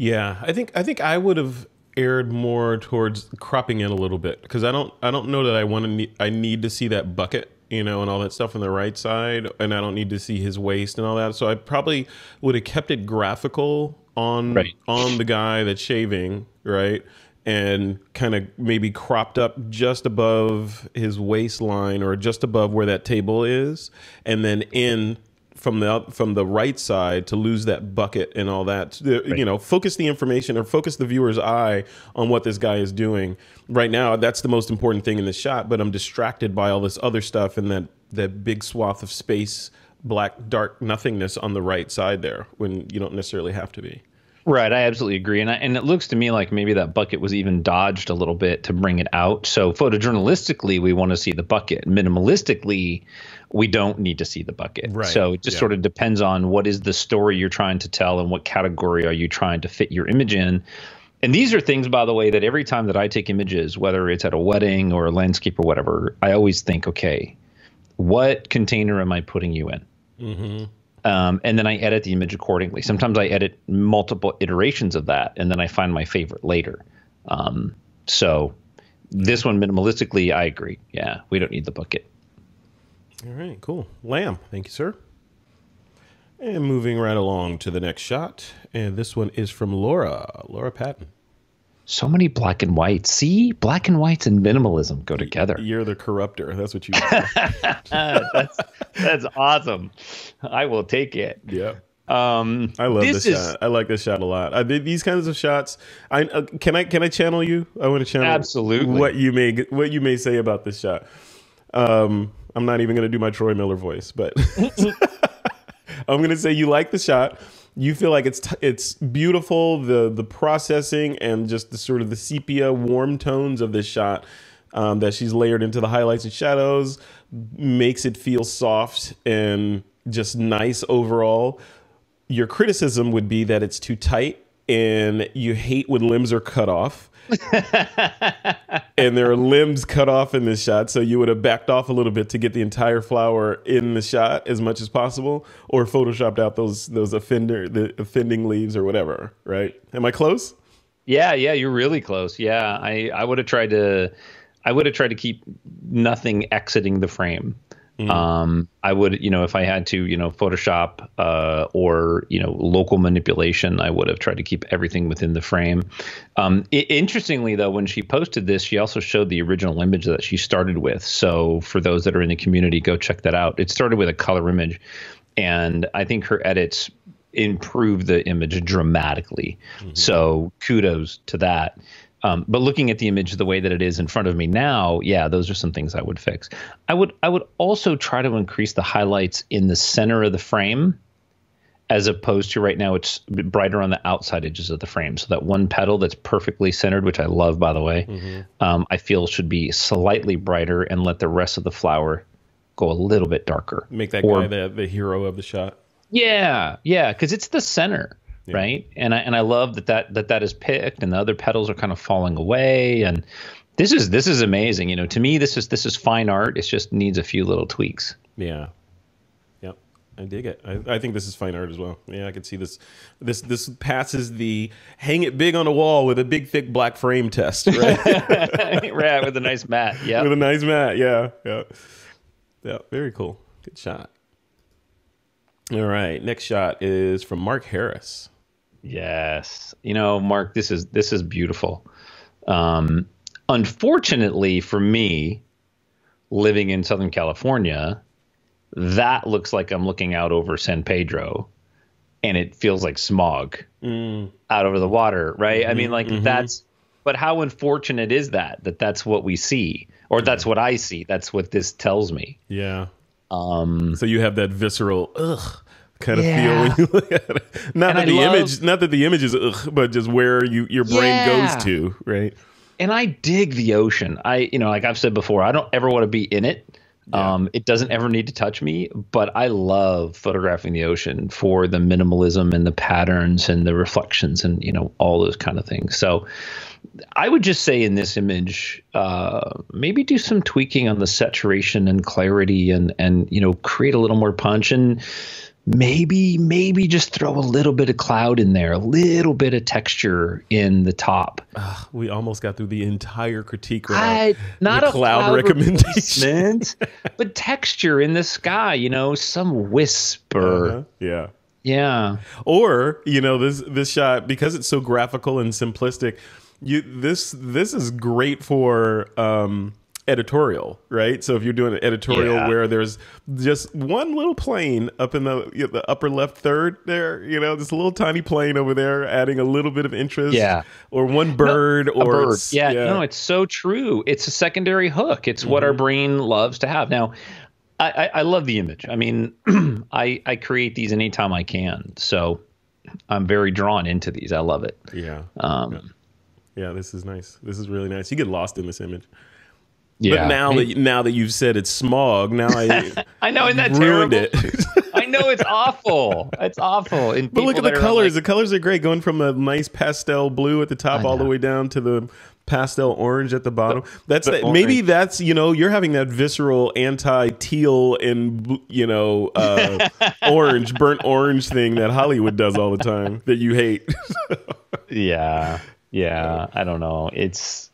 S1: Yeah, I think I think I would have erred more towards cropping in a little bit because I don't I don't know that I want to need I need to see that bucket you know, and all that stuff on the right side, and I don't need to see his waist and all that. So I probably would have kept it graphical on right. on the guy that's shaving, right? And kind of maybe cropped up just above his waistline or just above where that table is, and then in from the from the right side to lose that bucket and all that. Right. You know, focus the information or focus the viewer's eye on what this guy is doing. Right now, that's the most important thing in the shot. But I'm distracted by all this other stuff and that that big swath of space, black dark nothingness on the right side there when you don't necessarily have to be.
S2: Right, I absolutely agree, and I, and it looks to me like maybe that bucket was even dodged a little bit to bring it out. So photojournalistically, we want to see the bucket. Minimalistically, we don't need to see the bucket.
S1: Right,
S2: So it just
S1: yeah.
S2: sort of depends on what is the story you're trying to tell and what category are you trying to fit your image in. And these are things, by the way, that every time that I take images, whether it's at a wedding or a landscape or whatever, I always think, okay, what container am I putting you in? Mm-hmm. Um, and then I edit the image accordingly. Sometimes I edit multiple iterations of that, and then I find my favorite later. Um, so this one, minimalistically, I agree. Yeah, we don't need the bucket.
S1: All right, cool. Lamb, thank you, sir. And moving right along to the next shot, and this one is from Laura, Laura Patton.
S2: So many black and whites. See, black and whites and minimalism go together.
S1: You're the corrupter. That's what you.
S2: that's that's awesome. I will take it.
S1: yeah.
S2: Um,
S1: I love
S2: this
S1: this,
S2: is
S1: shot. I like this shot a lot. I did these kinds of shots. I uh, can I can I channel you? I want to channel
S2: Absolutely.
S1: what you may what you may say about this shot. Um, I'm not even going to do my Troy Miller voice, but I'm going to say you like the shot. You feel like it's t- it's beautiful. The the processing and just the sort of the sepia warm tones of this shot um, that she's layered into the highlights and shadows makes it feel soft and just nice overall your criticism would be that it's too tight and you hate when limbs are cut off. and there are limbs cut off in this shot, so you would have backed off a little bit to get the entire flower in the shot as much as possible, or photoshopped out those those offender the offending leaves or whatever. Right? Am I close?
S2: Yeah, yeah, you're really close. Yeah, I I would have tried to I would have tried to keep nothing exiting the frame. Um, I would, you know, if I had to, you know, Photoshop uh, or you know local manipulation, I would have tried to keep everything within the frame. Um, i- interestingly, though, when she posted this, she also showed the original image that she started with. So for those that are in the community, go check that out. It started with a color image, and I think her edits improved the image dramatically. So kudos to that. Um, but looking at the image the way that it is in front of me now, yeah, those are some things I would fix. I would I would also try to increase the highlights in the center of the frame, as opposed to right now it's brighter on the outside edges of the frame. So that one petal that's perfectly centered, which I love by the way, um, I feel should be slightly brighter and let the rest of the flower go a little bit darker.
S1: Make that
S2: Or-
S1: guy the the hero of the shot.
S2: yeah, yeah, because it's the center, right? And I and I love that that that that is picked, and the other petals are kind of falling away, and this is this is amazing. You know, to me, this is this is fine art. It just needs a few little tweaks.
S1: Yeah. Yep. I dig it. I, I think this is fine art as well. Yeah, I can see this. This this passes the hang it big on a wall with a big thick black frame test, right?
S2: right, with a nice mat. Yeah.
S1: with a nice mat. Yeah, yeah, yeah. Very cool. Good shot. All right, next shot is from Mark Harris.
S2: Yes. You know, Mark, this is this is beautiful. Um, unfortunately for me, living in Southern California, that looks like I'm looking out over San Pedro, and it feels like smog out over the water, right? I mean, like that's. But how unfortunate is that? That that's what we see, or that's what I see. That's what this tells me.
S1: Yeah. Um. So you have that visceral ugh kind of
S2: Yeah.
S1: feel when you look at it. Not
S2: And
S1: that
S2: I
S1: the
S2: love-
S1: image, not that the image is ugh, but just where you your brain
S2: Yeah.
S1: goes to, right?
S2: and I dig the ocean. I, you know, like I've said before, I don't ever want to be in it. Um, it doesn't ever need to touch me, but I love photographing the ocean for the minimalism and the patterns and the reflections and you know all those kind of things. So I would just say in this image, uh, maybe do some tweaking on the saturation and clarity, and and you know create a little more punch and maybe maybe just throw a little bit of cloud in there, a little bit of texture in the top.
S1: We almost got through the entire critique.
S2: I, not a
S1: cloud,
S2: cloud
S1: recommendation.
S2: but texture in the sky. You know, some whisper.
S1: Uh-huh. Yeah.
S2: Yeah,
S1: Or you know this this shot because it's so graphical and simplistic. You this this is great for um, editorial, right? So if you're doing an editorial
S2: Yeah.
S1: where there's just one little plane up in the you know, the upper left third there, you know, this little tiny plane over there, adding a little bit of interest.
S2: Yeah.
S1: Or one bird
S2: a
S1: or
S2: bird.
S1: it's-
S2: Yeah, no, it's so true. It's a secondary hook. It's what
S1: Mm-hmm.
S2: our brain loves to have. Now, I, I, I love the image. I mean, I I create these anytime I can. So I'm very drawn into these. I love it.
S1: Yeah.
S2: Um,
S1: Yeah, this is nice. This is really nice. You get lost in this image.
S2: Yeah.
S1: But now that now that you've said it's smog, now I
S2: I know, isn't that
S1: ruined
S2: terrible?
S1: it.
S2: I know it's awful. It's awful. And
S1: but look at the colors.
S2: like-
S1: the colors are great, going from a nice pastel blue at the top all the way down to the pastel orange at the bottom. that's
S2: the
S1: that, maybe that's you know you're having that visceral anti teal and you know uh, orange burnt orange thing that Hollywood does all the time that you hate.
S2: yeah, yeah. I don't know. It's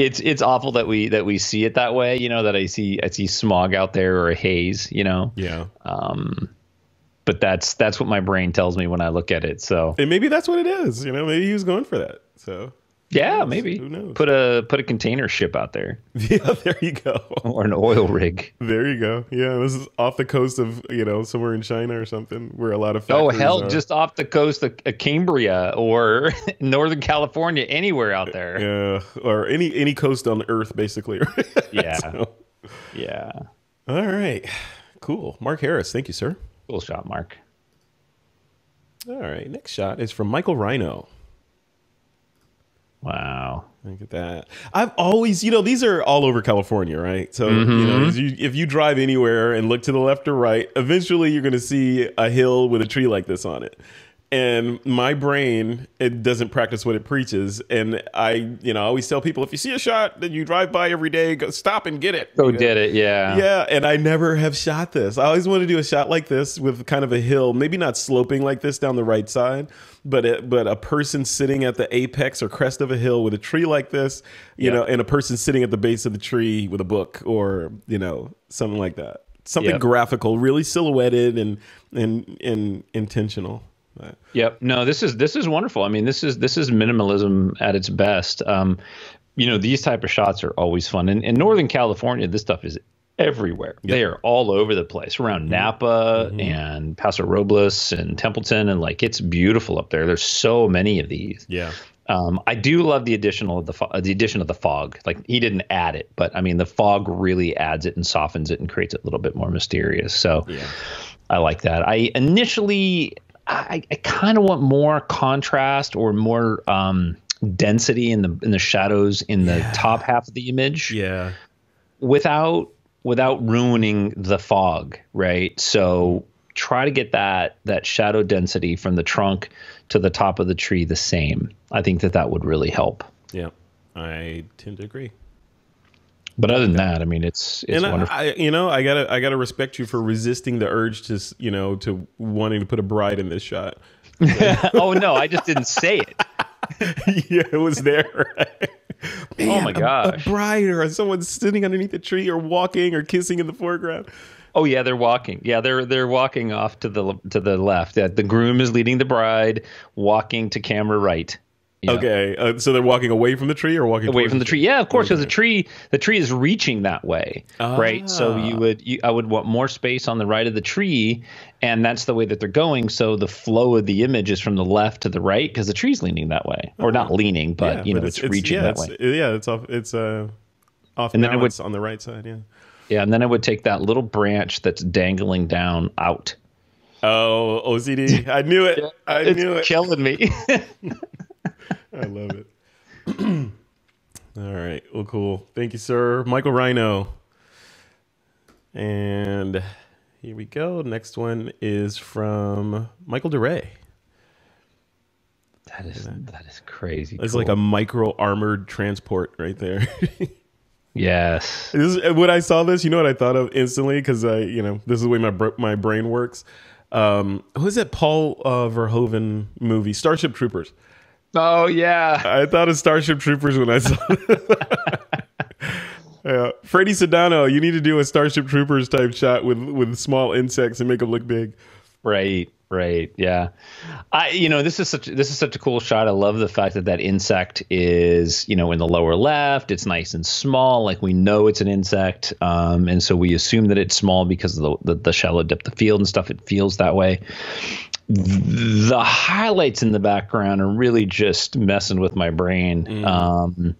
S2: it's it's awful that we that we see it that way. You know that I see I see smog out there or a haze. You know,
S1: yeah, Um,
S2: but that's that's what my brain tells me when I look at it. So
S1: and maybe that's what it is. You know, maybe he was going for that. So
S2: yeah, maybe
S1: Who knows?
S2: put a put a container ship out there
S1: yeah, there you go.
S2: or an oil rig.
S1: There you go. Yeah, this is off the coast of you know somewhere in China or something where a lot of
S2: Oh hell,
S1: are.
S2: just off the coast of, of Cambria or Northern California, anywhere out there.
S1: yeah, or any any coast on Earth basically.
S2: Yeah.
S1: So,
S2: Yeah.
S1: all right, cool. Mark Harris, thank you, sir.
S2: Cool shot, Mark.
S1: All right, next shot is from Michael Rhino.
S2: Wow.
S1: Look at that. I've always, you know, these are all over California, right? So, you know,
S2: Mm-hmm.
S1: you, if you drive anywhere and look to the left or right, eventually you're going to see a hill with a tree like this on it. And my brain, it doesn't practice what it preaches. And I, you know, I always tell people if you see a shot that you drive by every day, go stop and get it.
S2: Go did it, yeah.
S1: Yeah, and I never have shot this. I always want to do a shot like this with kind of a hill, maybe not sloping like this down the right side, but it, but a person sitting at the apex or crest of a hill with a tree like this, you
S2: Yeah.
S1: know, and a person sitting at the base of the tree with a book or you know something like that. Something
S2: Yep.
S1: graphical, really silhouetted and and and intentional. But-
S2: Yep. No, this is this is wonderful. I mean, this is this is minimalism at its best. Um, you know, these type of shots are always fun. In, in Northern California, this stuff is everywhere. They are all over the place around Napa and Paso Robles and Templeton, and like it's beautiful up there. There's so many of these.
S1: Yeah.
S2: Um, I do love the additional of the fo- the addition of the fog. Like he didn't add it, but I mean the fog really adds it and softens it and creates it a little bit more mysterious. So
S1: Yeah.
S2: I like that. I initially I, I kind of want more contrast or more um, density in the in the shadows in the top half of the image
S1: Yeah.
S2: without without ruining the fog, right? So try to get that that shadow density from the trunk to the top of the tree the same. I think that that would really help.
S1: Yeah. I tend to agree.
S2: But other than that, I mean, it's it's
S1: and
S2: wonderful.
S1: I, you know, I gotta, I gotta respect you for resisting the urge to, you know, to wanting to put a bride in this shot.
S2: oh no, I just didn't say it.
S1: yeah, it was there. Oh, Man,
S2: Oh my
S1: a-
S2: gosh.
S1: a, bride or someone sitting underneath a tree or walking or kissing in the foreground.
S2: Oh yeah, they're walking. Yeah, they're they're walking off to the to the left. Yeah, the groom is leading the bride, walking to camera right. Yeah.
S1: Okay, uh, so they're walking away from the tree or walking
S2: away from the tree. Yeah, of course, because the tree the tree is reaching that way, right? So
S1: Ah.
S2: you would you, I would want more space on the right of the tree, and that's the way that they're going. So the flow of the image is from the left to the right because the tree's leaning that way, or not leaning, but
S1: Yeah,
S2: you know
S1: but
S2: it's, reaching
S1: yeah,
S2: that
S1: it's,
S2: way.
S1: Yeah, it's off. It's uh, off
S2: And then it would-
S1: on the right side. Yeah.
S2: Yeah, and then I would take that little branch that's dangling down out.
S1: Oh, OCD! I knew it. I
S2: it's
S1: knew it.
S2: killing me.
S1: I love it. All right. Well, cool. Thank you, sir. Michael Rhino. And here we go. Next one is from Michael DeRay.
S2: that is that is crazy.
S1: It's
S2: cool.
S1: like a micro armored transport right there.
S2: yes.
S1: This is, when I saw this, you know what I thought of instantly because I, you know, this is the way my my brain works. Um, who is that Paul uh, Verhoeven movie, Starship Troopers?
S2: Oh yeah.
S1: I thought of Starship Troopers when I saw. yeah, Freddy Sedano, you need to do a Starship Troopers type shot with with small insects and make them look big.
S2: Right. Right. Yeah. I you know this is such this is such a cool shot. I love the fact that that insect is you know in the lower left. It's nice and small, like we know it's an insect, um, and so we assume that it's small because of the, the the shallow depth of field and stuff. It feels that way. The highlights in the background are really just messing with my brain. Um,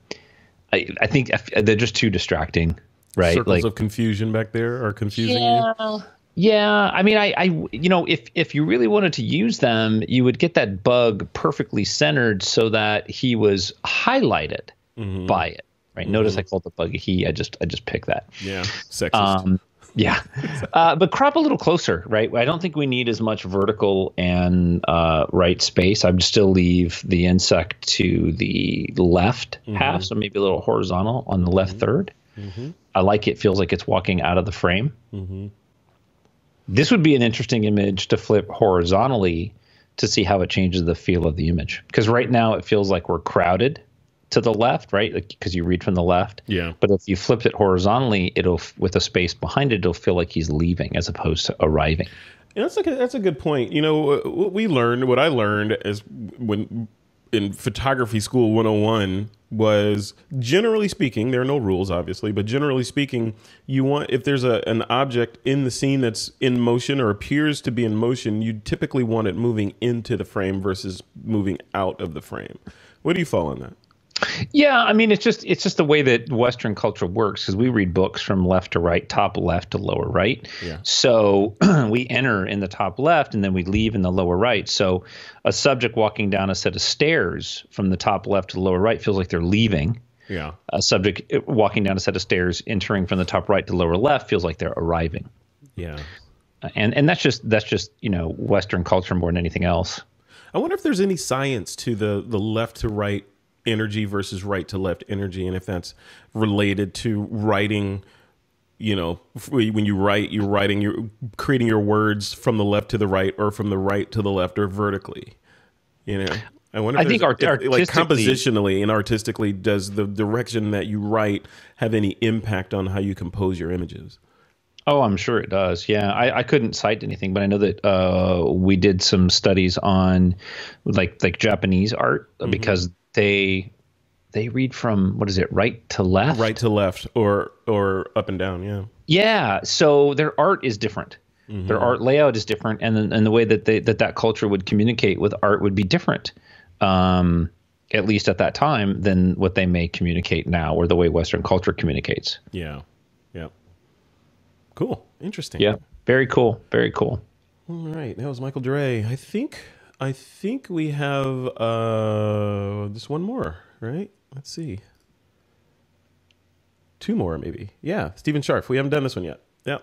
S2: I I think they're just too distracting. Right.
S1: Circles
S2: like
S1: of confusion back there are confusing you.
S2: Yeah. I mean, I, I, you know, if if you really wanted to use them, you would get that bug perfectly centered so that he was highlighted mm-hmm. by it. Right. Mm-hmm. Notice I called the bug he. I just I just picked that.
S1: Yeah, sexist. Um,
S2: yeah, uh, but crop a little closer, right? I don't think we need as much vertical and uh, right space. I would still leave the insect to the left mm-hmm. half, so maybe a little horizontal on the left mm-hmm. 3rd mm-hmm. I like it. Feels like it's walking out of the frame. This would be an interesting image to flip horizontally to see how it changes the feel of the image. Because right now it feels like we're crowded to the left, right? Because like, you read from the left.
S1: Yeah.
S2: But if you flip it horizontally, it'll with a space behind it, it'll feel like he's leaving as opposed to arriving.
S1: Yeah, that's like a, that's a good point. You know, what we learned, what I learned is when in photography school 101 was generally speaking there are no rules obviously but generally speaking you want if there's a an object in the scene that's in motion or appears to be in motion you typically want it moving into the frame versus moving out of the frame. What do you fall on that
S2: yeah, I mean it's just it's just the way that Western culture works because we read books from left to right, top left to lower right.
S1: Yeah.
S2: So we enter in the top left and then we leave in the lower right. So a subject walking down a set of stairs from the top left to the lower right feels like they're leaving.
S1: Yeah.
S2: A subject uh, walking down a set of stairs entering from the top right to lower left feels like they're arriving.
S1: Yeah.
S2: And and that's just that's just you know Western culture more than anything else.
S1: I wonder if there's any science to the the left to right energy versus right to left energy and if that's related to writing you know when you write you're writing you're creating your words from the left to the right or from the right to the left or vertically you know
S2: i wonder i think art- if,
S1: like compositionally and artistically does the direction that you write have any impact on how you compose your images
S2: Oh, I'm sure it does. Yeah, I, I couldn't cite anything, but I know that uh, we did some studies on like like Japanese art mm-hmm. because they they read from what is it right to left?
S1: Right to left or or up and down yeah.
S2: Yeah so their art is different. Mm-hmm. their art layout is different and and the way that they that that culture would communicate with art would be different um at least at that time than what they may communicate now or the way western culture communicates.
S1: Yeah yeah. Cool. Interesting.
S2: Yeah very cool very cool.
S1: All right that was michael dre i think I think we have uh, just one more, right? Let's see. Two more, maybe. Yeah, Stephen Sharf. We haven't done this one yet. Yeah.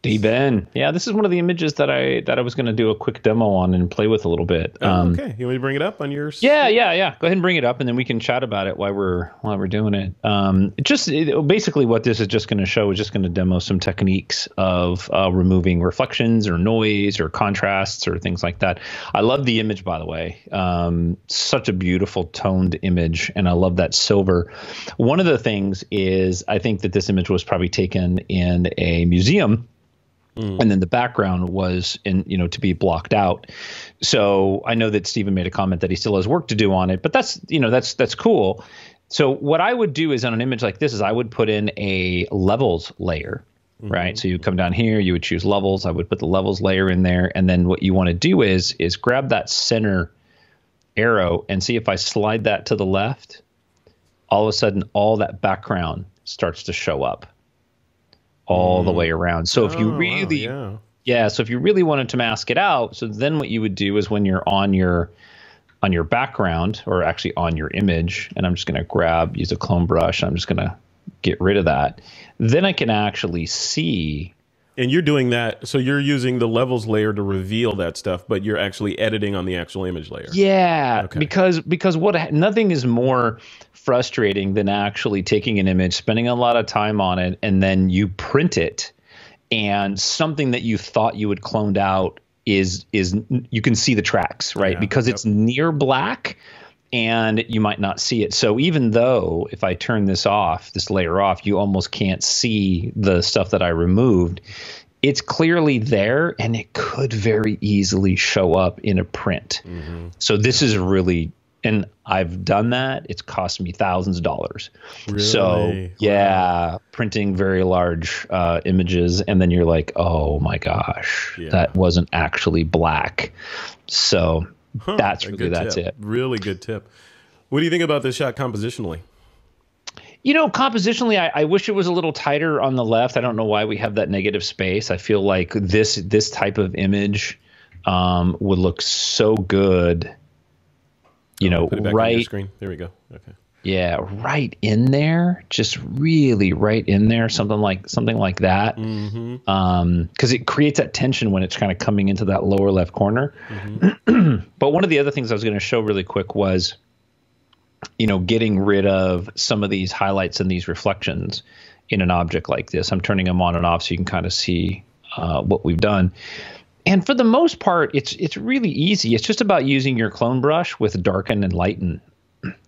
S2: D Ben. Yeah, this is one of the images that I that I was going to do a quick demo on and play with a little bit.
S1: Oh, um, okay, you want me to bring it up on yours?
S2: Yeah, yeah, yeah. Go ahead and bring it up, and then we can chat about it while we're while we're doing it. Um, just it, basically what this is just going to show is just going to demo some techniques of uh, removing reflections or noise or contrasts or things like that. I love the image, by the way. Um, such a beautiful toned image, and I love that silver. One of the things is I think that this image was probably taken in a museum Mm. And then the background was in, you know, to be blocked out. So I know that Stephen made a comment that he still has work to do on it, but that's, you know, that's that's cool. So what I would do is on an image like this is I would put in a levels layer. Mm-hmm. Right. So you come down here, you would choose levels. I would put the levels layer in there. And then what you want to do is is grab that center arrow and see if I slide that to the left, all of a sudden all that background starts to show up all mm. the way around. So if you oh, really, wow, yeah. yeah, so if you really wanted to mask it out, so then what you would do is when you're on your on your background or actually on your image, and I'm just going to grab use a clone brush. I'm just going to get rid of that. Then I can actually see.
S1: And you're doing that, so you're using the levels layer to reveal that stuff, but you're actually editing on the actual image layer.
S2: Yeah, okay. because because what nothing is more frustrating than actually taking an image, spending a lot of time on it, and then you print it, and something that you thought you had cloned out is is you can see the tracks, right? Yeah, because yep. it's near black and you might not see it. So even though if I turn this off, this layer off, you almost can't see the stuff that I removed. It's clearly there and it could very easily show up in a print. Mm-hmm. So this is really and I've done that. It's cost me thousands of dollars.
S1: Really?
S2: So yeah, wow. printing very large uh, images, and then you're like, oh my gosh, yeah. that wasn't actually black. So huh, that's really that's tip. it.
S1: Really good tip. What do you think about this shot compositionally?
S2: You know, compositionally, I, I, wish it was a little tighter on the left. I don't know why we have that negative space. I feel like this this type of image um, would look so good. You know, right.
S1: screen. There we go. Okay.
S2: Yeah, right in there, just really right in there, something like something like that, because mm-hmm. um, it creates that tension when it's kind of coming into that lower left corner. Mm-hmm. but one of the other things I was going to show really quick was, you know, getting rid of some of these highlights and these reflections in an object like this. I'm turning them on and off so you can kind of see uh, what we've done. And for the most part, it's it's really easy. It's just about using your clone brush with darken and lighten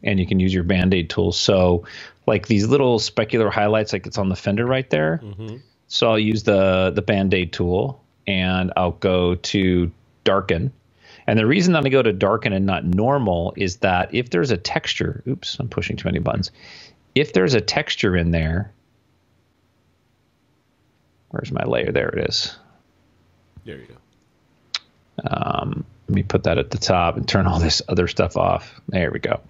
S2: and you can use your band-aid tool so like these little specular highlights like it's on the fender right there. Mm-hmm. so i'll use the the band-aid tool and i'll go to darken. And the reason that i go to darken and not normal is that if there's a texture oops i'm pushing too many buttons. If there's a texture in there where's my layer? There it is.
S1: There you go.
S2: Um, let me put that at the top and turn all this other stuff off. There we go.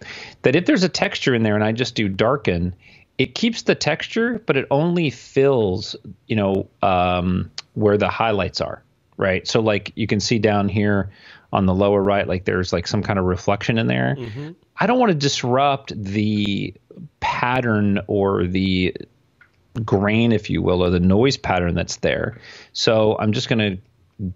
S2: That if there's a texture in there and I just do darken, it keeps the texture, but it only fills, you know, um, where the highlights are, right? So like you can see down here on the lower right, like there's like some kind of reflection in there. Mm-hmm. I don't want to disrupt the pattern or the grain, if you will, or the noise pattern that's there. So I'm just going to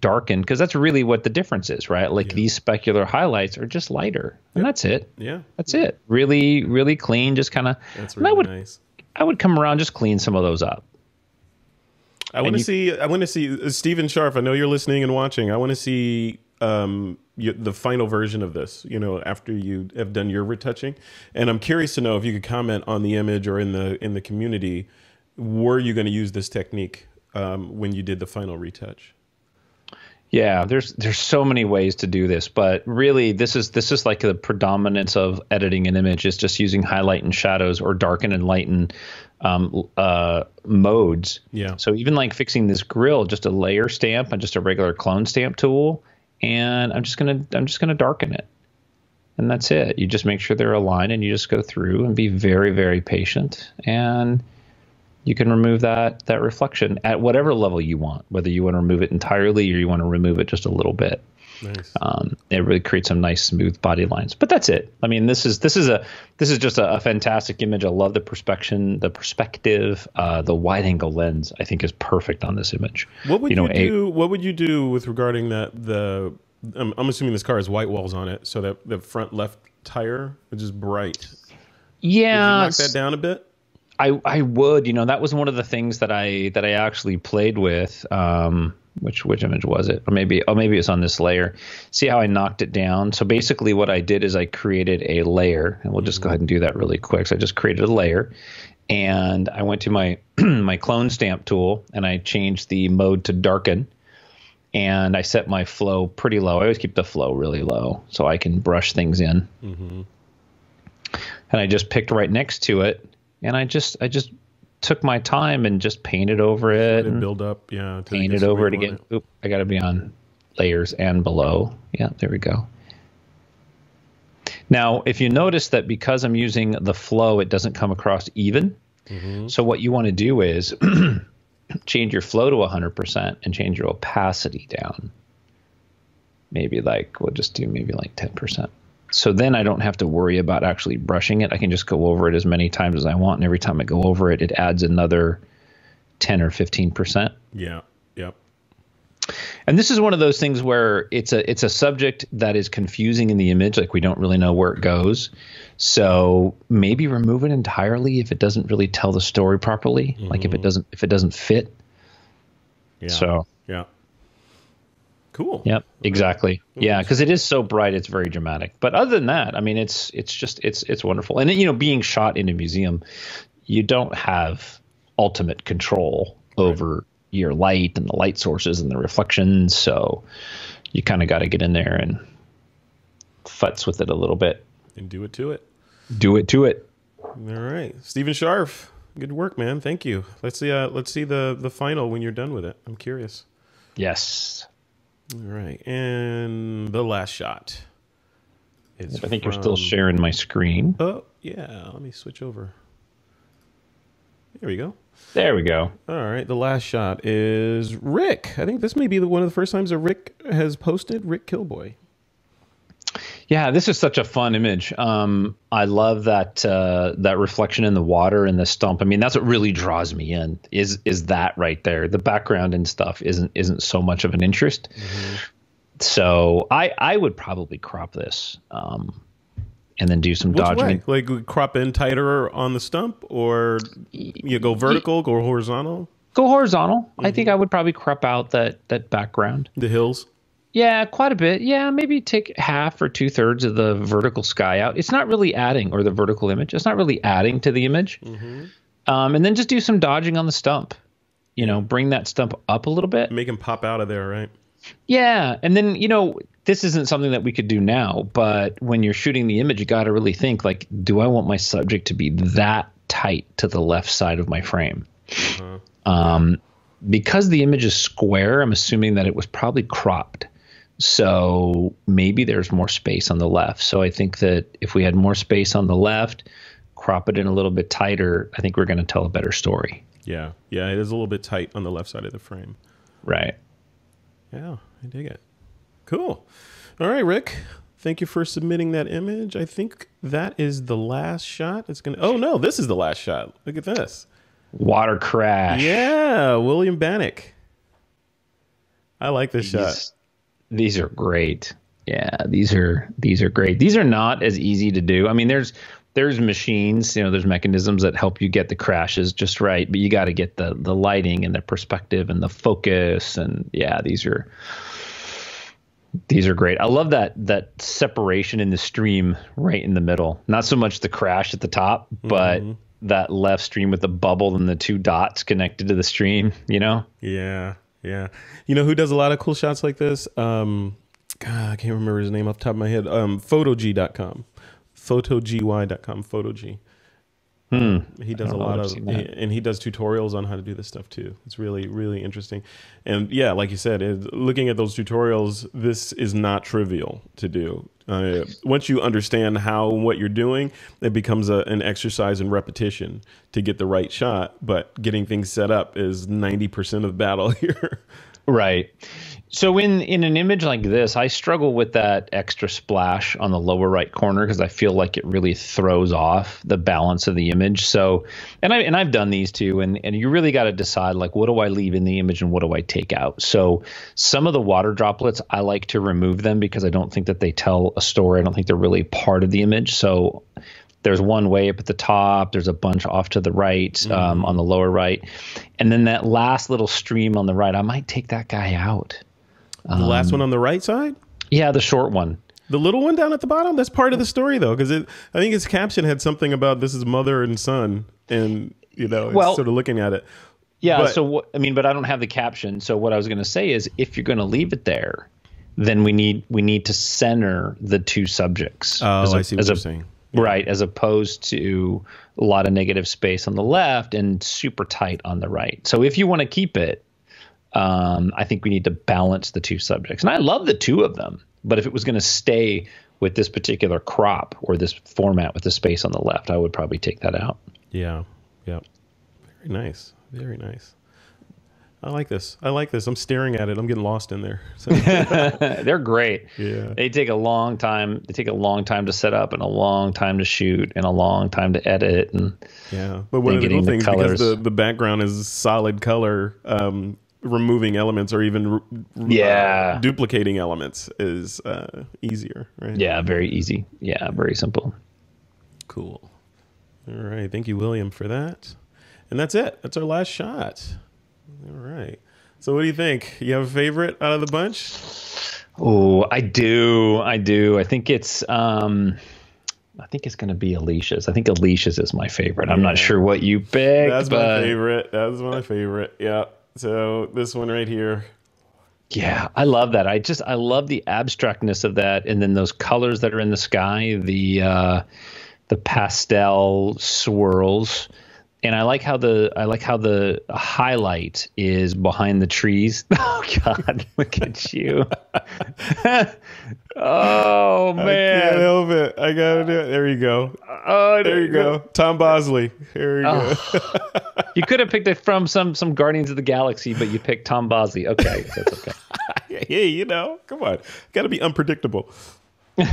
S2: darken because that's really what the difference is, right? Like yeah. these specular highlights are just lighter, and yep. that's it.
S1: Yeah,
S2: that's it. Really, really clean. Just kind of.
S1: That's really I
S2: would,
S1: nice.
S2: I would come around just clean some of those up.
S1: I want to see. I want to see uh, Stephen Sharf. I know you're listening and watching. I want to see um, you, the final version of this. You know, after you have done your retouching, and I'm curious to know if you could comment on the image or in the in the community. Were you going to use this technique um, when you did the final retouch?
S2: Yeah, there's there's so many ways to do this, but really this is this is like the predominance of editing an image is just using highlight and shadows or darken and lighten um, uh, modes.
S1: Yeah.
S2: So even like fixing this grill, just a layer stamp and just a regular clone stamp tool, and I'm just gonna I'm just gonna darken it, and that's it. You just make sure they're aligned, and you just go through and be very very patient and you can remove that that reflection at whatever level you want, whether you want to remove it entirely or you want to remove it just a little bit. Nice. Um, it really creates some nice smooth body lines. But that's it. I mean, this is this is a this is just a, a fantastic image. I love the perspection, the perspective, uh, the wide angle lens. I think is perfect on this image.
S1: What would you, know, you do? A, what would you do with regarding that? The I'm, I'm assuming this car has white walls on it, so that the front left tire is just bright.
S2: Yeah,
S1: knock that down a bit.
S2: I I would, you know, that was one of the things that I that I actually played with. Um, which which image was it? Or maybe oh maybe it's on this layer. See how I knocked it down. So basically, what I did is I created a layer, and we'll just go ahead and do that really quick. So I just created a layer, and I went to my my clone stamp tool, and I changed the mode to darken, and I set my flow pretty low. I always keep the flow really low so I can brush things in. Mm-hmm. And I just picked right next to it and I just I just took my time and just painted over it
S1: and build up, yeah.
S2: Painted over it again. It. Oop, I got to be on layers and below. Yeah, there we go. Now, if you notice that because I'm using the flow, it doesn't come across even. Mm-hmm. So what you want to do is change your flow to 100% and change your opacity down. Maybe like we'll just do maybe like 10%. So then I don't have to worry about actually brushing it. I can just go over it as many times as I want, and every time I go over it, it adds another ten or fifteen percent.
S1: Yeah. Yep.
S2: And this is one of those things where it's a it's a subject that is confusing in the image, like we don't really know where it goes. So maybe remove it entirely if it doesn't really tell the story properly, mm-hmm. like if it mm-hmm. doesn't if it doesn't fit.
S1: Yeah. So yeah. Cool.
S2: Yep. Exactly. Yeah, because it is so bright, it's very dramatic. But other than that, I mean, it's it's just it's it's wonderful. And you know, being shot in a museum, you don't have ultimate control over right. your light and the light sources and the reflections. So you kind of got to get in there and futz with it a little bit
S1: and do it to it.
S2: Do it to it.
S1: All right, Stephen Sharf. Good work, man. Thank you. Let's see. Uh, let's see the the final when you're done with it. I'm curious.
S2: Yes.
S1: All right, and the last shot.
S2: Is I think from... you're still sharing my screen.
S1: Oh yeah, let me switch over. There we go.
S2: There we go.
S1: All right, the last shot is Rick. I think this may be the, one of the first times that Rick has posted Rick Killboy.
S2: Yeah, this is such a fun image. Um, I love that uh, that reflection in the water and the stump. I mean, that's what really draws me in. Is is that right there? The background and stuff isn't isn't so much of an interest. Mm-hmm. So I I would probably crop this. Um, and then do some Which dodging.
S1: Way? Like crop in tighter on the stump, or you go vertical, go horizontal.
S2: Go horizontal. Mm-hmm. I think I would probably crop out that that background.
S1: The hills.
S2: Yeah, quite a bit. Yeah, maybe take half or two thirds of the vertical sky out. It's not really adding, or the vertical image. It's not really adding to the image. Mm-hmm. Um, and then just do some dodging on the stump. You know, bring that stump up a little bit.
S1: Make him pop out of there, right?
S2: Yeah, and then you know this isn't something that we could do now, but when you're shooting the image, you got to really think like, do I want my subject to be that tight to the left side of my frame? Uh-huh. Um, because the image is square, I'm assuming that it was probably cropped. So maybe there's more space on the left. So I think that if we had more space on the left, crop it in a little bit tighter, I think we're going to tell a better story.
S1: Yeah. Yeah. It is a little bit tight on the left side of the frame.
S2: Right.
S1: Yeah. I dig it. Cool. All right, Rick. Thank you for submitting that image. I think that is the last shot. It's going to. Oh, no. This is the last shot. Look at this.
S2: Water crash.
S1: Yeah. William Bannock. I like this
S2: these,
S1: shot.
S2: These are great. Yeah, these are these are great. These are not as easy to do. I mean, there's there's machines, you know, there's mechanisms that help you get the crashes just right, but you got to get the the lighting and the perspective and the focus and yeah, these are these are great. I love that that separation in the stream right in the middle. Not so much the crash at the top, but mm-hmm. that left stream with the bubble and the two dots connected to the stream, you know?
S1: Yeah. Yeah. You know who does a lot of cool shots like this? Um, God, I can't remember his name off the top of my head. Um, photog.com. Photogy.com. Photog. Hmm. He does a lot of, and he does tutorials on how to do this stuff too. It's really, really interesting. And yeah, like you said, it, looking at those tutorials, this is not trivial to do. Uh, once you understand how what you're doing, it becomes a, an exercise in repetition to get the right shot. But getting things set up is 90% of the battle here.
S2: Right. So in in an image like this, I struggle with that extra splash on the lower right corner because I feel like it really throws off the balance of the image. So, and I and I've done these too, and and you really got to decide like what do I leave in the image and what do I take out. So, some of the water droplets I like to remove them because I don't think that they tell a story. I don't think they're really part of the image. So, there's one way up at the top there's a bunch off to the right mm-hmm. um, on the lower right and then that last little stream on the right i might take that guy out
S1: the um, last one on the right side?
S2: Yeah, the short one.
S1: The little one down at the bottom? That's part of the story, though, because it I think his caption had something about this is mother and son, and you know, well, sort of looking at it.
S2: Yeah. But, so what, I mean, but I don't have the caption. So what I was going to say is, if you're going to leave it there, then we need we need to center the two subjects.
S1: Oh, a, I see what you're a, saying.
S2: Yeah. Right, as opposed to a lot of negative space on the left and super tight on the right. So if you want to keep it, um, I think we need to balance the two subjects. And I love the two of them, but if it was going to stay with this particular crop or this format with the space on the left, I would probably take that out.
S1: Yeah. Yeah. Very nice. Very nice. I like this. I like this. I'm staring at it. I'm getting lost in there. So.
S2: They're great.
S1: Yeah.
S2: They take a long time. They take a long time to set up and a long time to shoot and a long time to edit and
S1: yeah. But one of the cool things because the, the background is solid color. Um, removing elements or even
S2: yeah
S1: uh, duplicating elements is uh, easier right?
S2: Yeah very easy. Yeah very simple.
S1: Cool. All right thank you william for that. And that's it. That's our last shot. All right. So what do you think? You have a favorite out of the bunch?
S2: Oh i do. I do. I think it's um I think it's going to be Alicia's. I think Alicia's is my favorite. I'm not sure what you picked.
S1: That's
S2: but...
S1: my favorite. That's my favorite. Yeah. So this one right here.
S2: Yeah, I love that. I just I love the abstractness of that, and then those colors that are in the sky, the uh, the pastel swirls, and I like how the I like how the highlight is behind the trees. Oh God, look at you! oh
S1: I can't
S2: man,
S1: help it. I gotta do it. There you go.
S2: oh,
S1: There you go. Tom Bosley. There you go. Oh.
S2: You could have picked it from some some Guardians of the Galaxy, but you picked Tom Bosley. Okay, that's okay.
S1: hey, you know, come on. Got to be unpredictable. I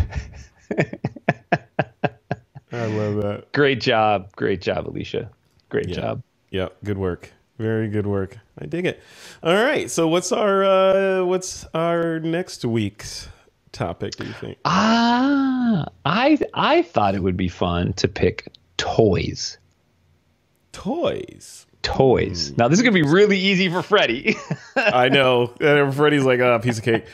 S1: love that.
S2: Great job, great job, Alicia. Great job.
S1: Yeah, good work. Very good work. I dig it. All right. So what's our uh what's our next week's topic, do you think?
S2: Ah, I I thought it would be fun to pick toys.
S1: Toys.
S2: Toys. Now this is gonna be really easy for Freddie.
S1: I know. And Freddie's like, oh, piece of cake.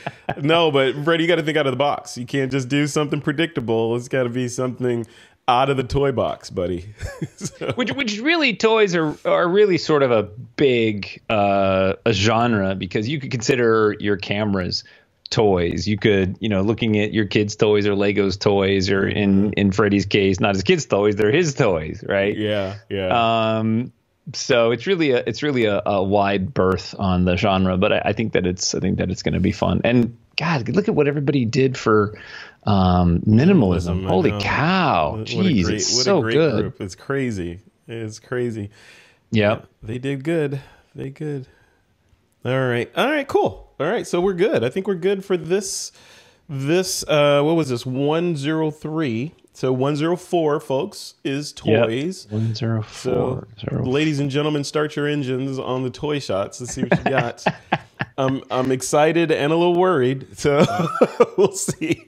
S1: No, but Freddie, you got to think out of the box. You can't just do something predictable. It's got to be something out of the toy box, buddy. So-
S2: which which really toys are are really sort of a big uh, a genre because you could consider your cameras toys. You could, you know, looking at your kids' toys or Legos toys, or in in Freddie's case, not his kids' toys, they're his toys, right?
S1: yeah, yeah.
S2: Um, so it's really a it's really a, a wide berth on the genre, but I, I think that it's I think that it's going to be fun. And God, look at what everybody did for um, minimalism.
S1: Minimalism,
S2: Holy cow!
S1: What
S2: Jeez,
S1: great-
S2: it's so good.
S1: group. It's crazy. It's crazy.
S2: Yep.
S1: They did good. They good. All right. All right. Cool. All right. So we're good. I think we're good for this. This. Uh, what was this? One zero three. So one zero four, folks, is toys.
S2: One zero
S1: So,
S2: four zero.
S1: ladies and gentlemen, start your engines on the toy shots. Let's see what you got. I'm I'm excited and a little worried. So we'll see.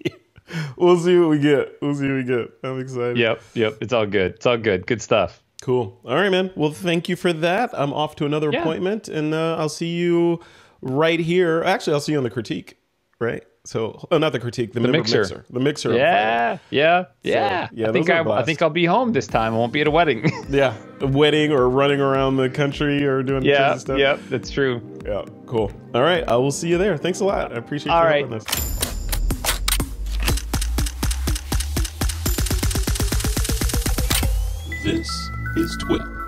S1: We'll see what we get. We'll see what we get. I'm excited.
S2: Yep. Yep. It's all good. It's all good. Good stuff.
S1: Cool. All right, man. Well, thank you for that. I'm off to another
S2: Yeah.
S1: appointment, and uh, I'll see you right here. Actually, I'll see you on the critique, right? So, oh, not the critique, the, member
S2: mixer.
S1: mixer. The mixer.
S2: Yeah. Yeah. Yeah.
S1: yeah,
S2: I think I, I think I'll be home this time. I won't be at a wedding.
S1: Yeah. A wedding or running around the country or doing
S2: yeah.
S1: stuff.
S2: Yep. That's true.
S1: Yeah. Cool. All right. I will see you there. Thanks a lot. I appreciate
S2: All
S1: you
S2: right.
S3: This is Twit.